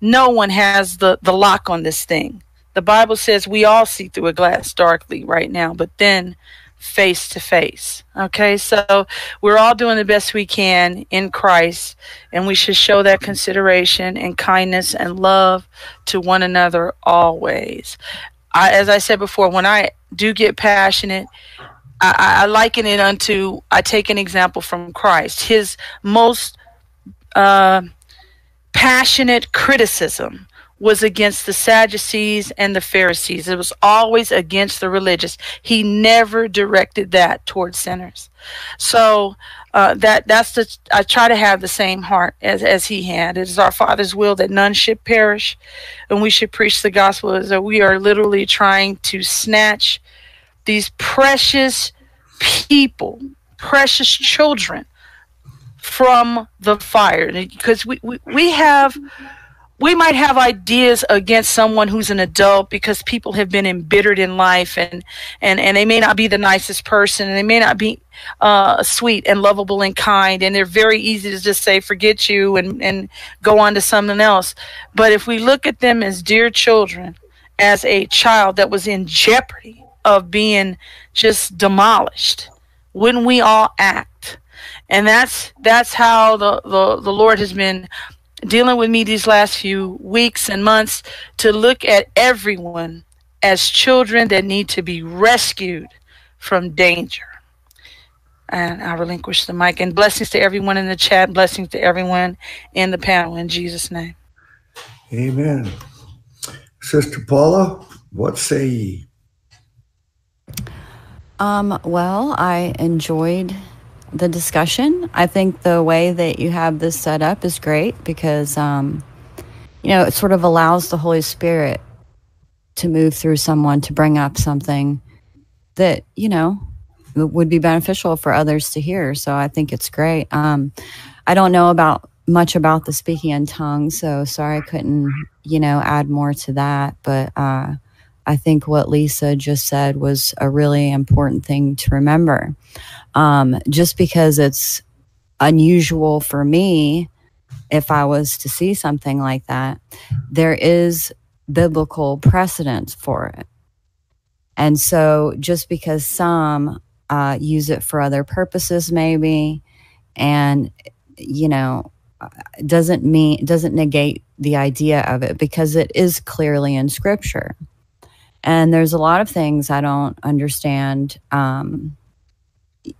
No one has the the lock on this thing. The Bible says we all see through a glass darkly right now, but then face to face. Okay, so we're all doing the best we can in Christ, and we should show that consideration and kindness and love to one another always. I, as I said before, when I do get passionate, I, I liken it unto I take an example from Christ. His most uh, passionate criticism was against the Sadducees and the Pharisees. It was always against the religious. He never directed that towards sinners. So uh, that that's the I try to have the same heart as as he had. It is our Father's will that none should perish, and we should preach the gospel. As that we are literally trying to snatch these precious people, precious children from the fire. Because we, we, we have we might have ideas against someone who's an adult because people have been embittered in life and and and they may not be the nicest person and they may not be uh, sweet and lovable and kind and they're very easy to just say forget you and and go on to something else. But if we look at them as dear children as a child that was in jeopardy of being just demolished wouldn't we all act and that's that's how the, the, the lord has been dealing with me these last few weeks and months to look at everyone as children that need to be rescued from danger. And I relinquish the mic. And blessings to everyone in the chat. Blessings to everyone in the panel in Jesus' name. Amen. Sister Paula, what say ye? Um, well, I enjoyed the discussion. I think the way that you have this set up is great because, um, you know, it sort of allows the Holy Spirit to move through someone to bring up something that, you know, would be beneficial for others to hear. So I think it's great. Um, I don't know about much about the speaking in tongues, so sorry I couldn't, you know, add more to that. But uh, I think what Lisa just said was a really important thing to remember. Um, just because it's unusual for me, if I was to see something like that, there is biblical precedent for it. And so just because some uh, use it for other purposes, maybe, and, you know, doesn't mean doesn't negate the idea of it because it is clearly in scripture and there's a lot of things I don't understand, um,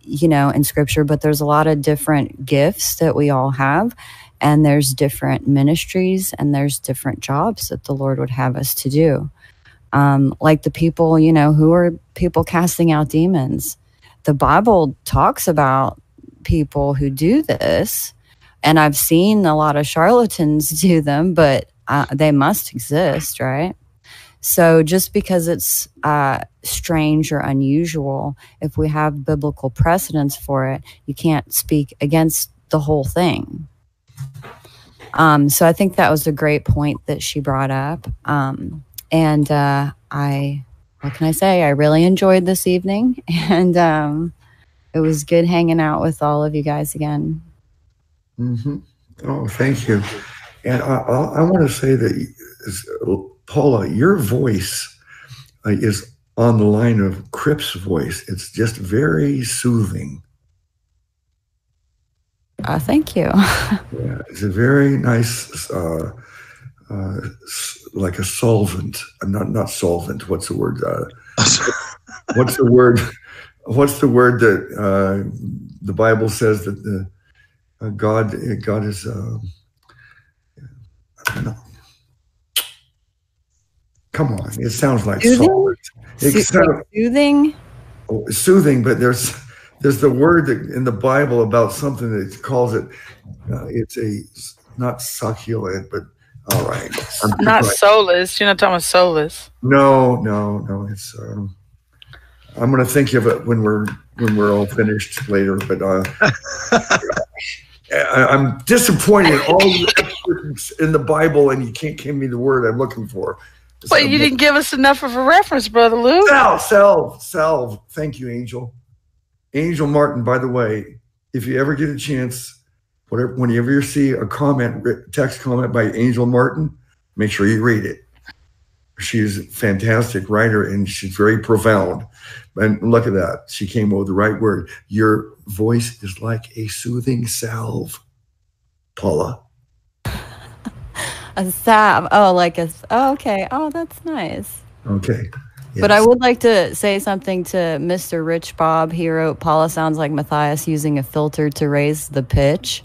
you know, in scripture, but there's a lot of different gifts that we all have. And there's different ministries and there's different jobs that the Lord would have us to do. Um, like the people, you know, who are people casting out demons. The Bible talks about people who do this. And I've seen a lot of charlatans do them, but uh, they must exist, right? So just because it's uh, strange or unusual, if we have biblical precedence for it, you can't speak against the whole thing. Um, so I think that was a great point that she brought up. Um, and uh, I, what can I say? I really enjoyed this evening, and um, it was good hanging out with all of you guys again. hmm Oh, thank you. And I, I, I want to say that, Paula, your voice uh, is on the line of Crip's voice. It's just very soothing. Uh, thank you. Yeah, it's a very nice, uh, uh, like a solvent. uh, Not not solvent. What's the word? Uh, what's the word? What's the word that uh, the Bible says that the uh, God God is? Uh, I don't know. Come on, it sounds like Soothing? solvent. It Soo- sounds soothing. soothing, but there's there's the word that in the Bible about something that calls it. Uh, it's a not succulent, but all right. I'm Not right. soulless. You're not talking about soulless. No, no, no. It's. Um, I'm going to think of it when we're when we're all finished later. But uh, I, I'm disappointed all you in the Bible, and you can't give me the word I'm looking for. But you didn't give us enough of a reference, brother Lou. Salve, salve, salve. Thank you, Angel. Angel Martin, by the way, if you ever get a chance, whatever, whenever you see a comment, text comment by Angel Martin, make sure you read it. She's a fantastic writer and she's very profound. And look at that. She came up with the right word. Your voice is like a soothing salve, Paula. A salve. Oh, like a. Oh, okay. Oh, that's nice. Okay. But I would like to say something to Mr. Rich Bob. He wrote, Paula sounds like Matthias using a filter to raise the pitch.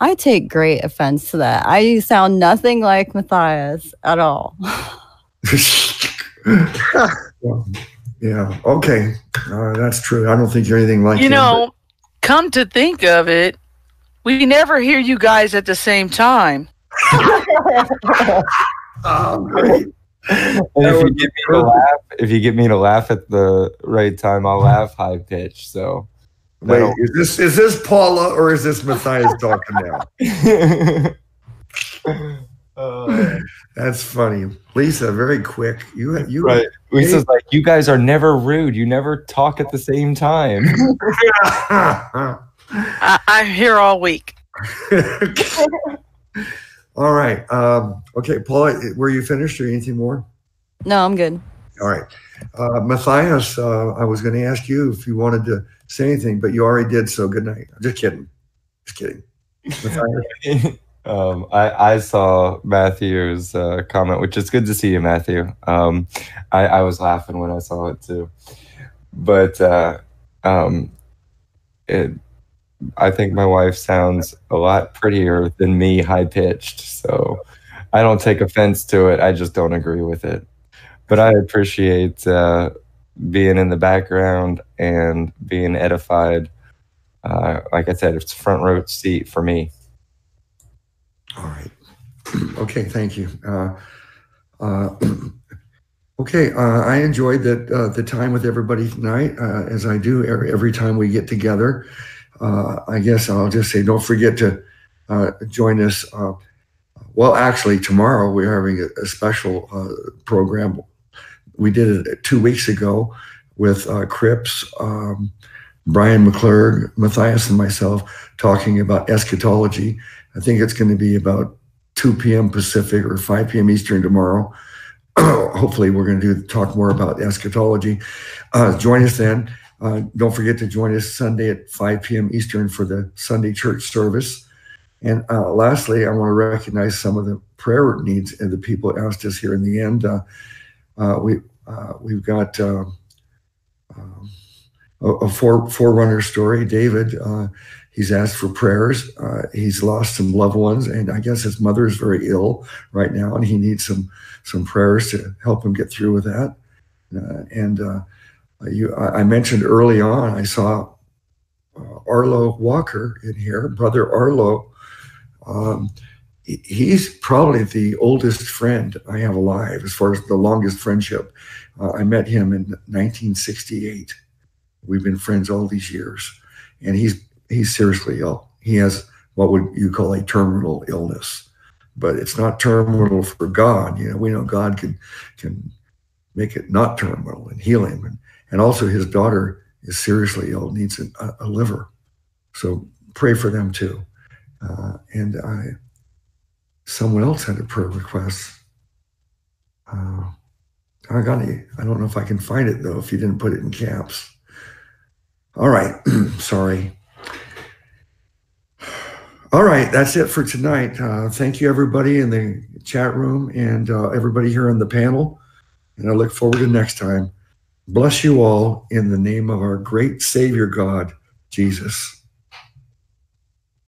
I take great offense to that. I sound nothing like Matthias at all. Yeah. Okay. Uh, that's true. I don't think you're anything like You him, but- know, come to think of it, we never hear you guys at the same time. Oh, great. And if you get me to laugh, if you get me to laugh at the right time, I'll laugh high pitch. So Wait, that'll- is this is this Paula or is this Matthias talking now? Uh, That's funny. Lisa, very quick. You you right. Lisa's like, you guys are never rude. You never talk at the same time. I, I'm here all week. All right. Um, okay, Paula, were you finished or anything more? No, I'm good. All right. Uh, Matthias, uh, I was going to ask you if you wanted to say anything, but you already did. So good night. Just kidding. Just kidding. Um, I, I saw Matthew's uh, comment, which is good to see you, Matthew. Um, I, I was laughing when I saw it too, but uh, um, it, I think my wife sounds a lot prettier than me, high pitched. So I don't take offense to it. I just don't agree with it. But I appreciate uh, being in the background and being edified. Uh, like I said, it's front row seat for me. All right. Okay, thank you. Uh, uh, okay, uh, I enjoyed that uh, the time with everybody tonight, uh, as I do every time we get together. Uh, I guess I'll just say, don't forget to uh, join us. Uh, well, actually, tomorrow we're having a, a special uh, program. We did it two weeks ago with uh, Cripps, um, Brian McClurg, Matthias, and myself talking about eschatology. I think it's going to be about 2 p.m. Pacific or 5 p.m. Eastern tomorrow. Hopefully, we're going to do talk more about eschatology. Uh, join us then. Uh, don't forget to join us Sunday at 5 p.m. Eastern for the Sunday church service. And uh, lastly, I want to recognize some of the prayer needs and the people asked us here in the end. Uh, uh, we uh, we've got uh, um, a, a four forerunner story. David, he's asked for prayers. He's lost some loved ones, and I guess his mother is very ill right now, and he needs some some prayers to help him get through with that. And you, I I mentioned early on, I saw uh, Arlo Walker in here, brother Arlo. Um, he's probably the oldest friend I have alive as far as the longest friendship. Uh, I met him in 1968. We've been friends all these years, and he's he's seriously ill. He has what would you call a terminal illness, but it's not terminal for God. You know, we know God can can make it not terminal and heal him, and and also his daughter is seriously ill, needs a, a liver. So pray for them too. Uh, and I, someone else had a prayer request. Uh, I got it. I don't know if I can find it though. If you didn't put it in caps. All right. Sorry. All right. That's it for tonight. Uh, thank you, everybody in the chat room and uh, everybody here on the panel. And I look forward to next time. Bless you all in the name of our great Savior God, Jesus.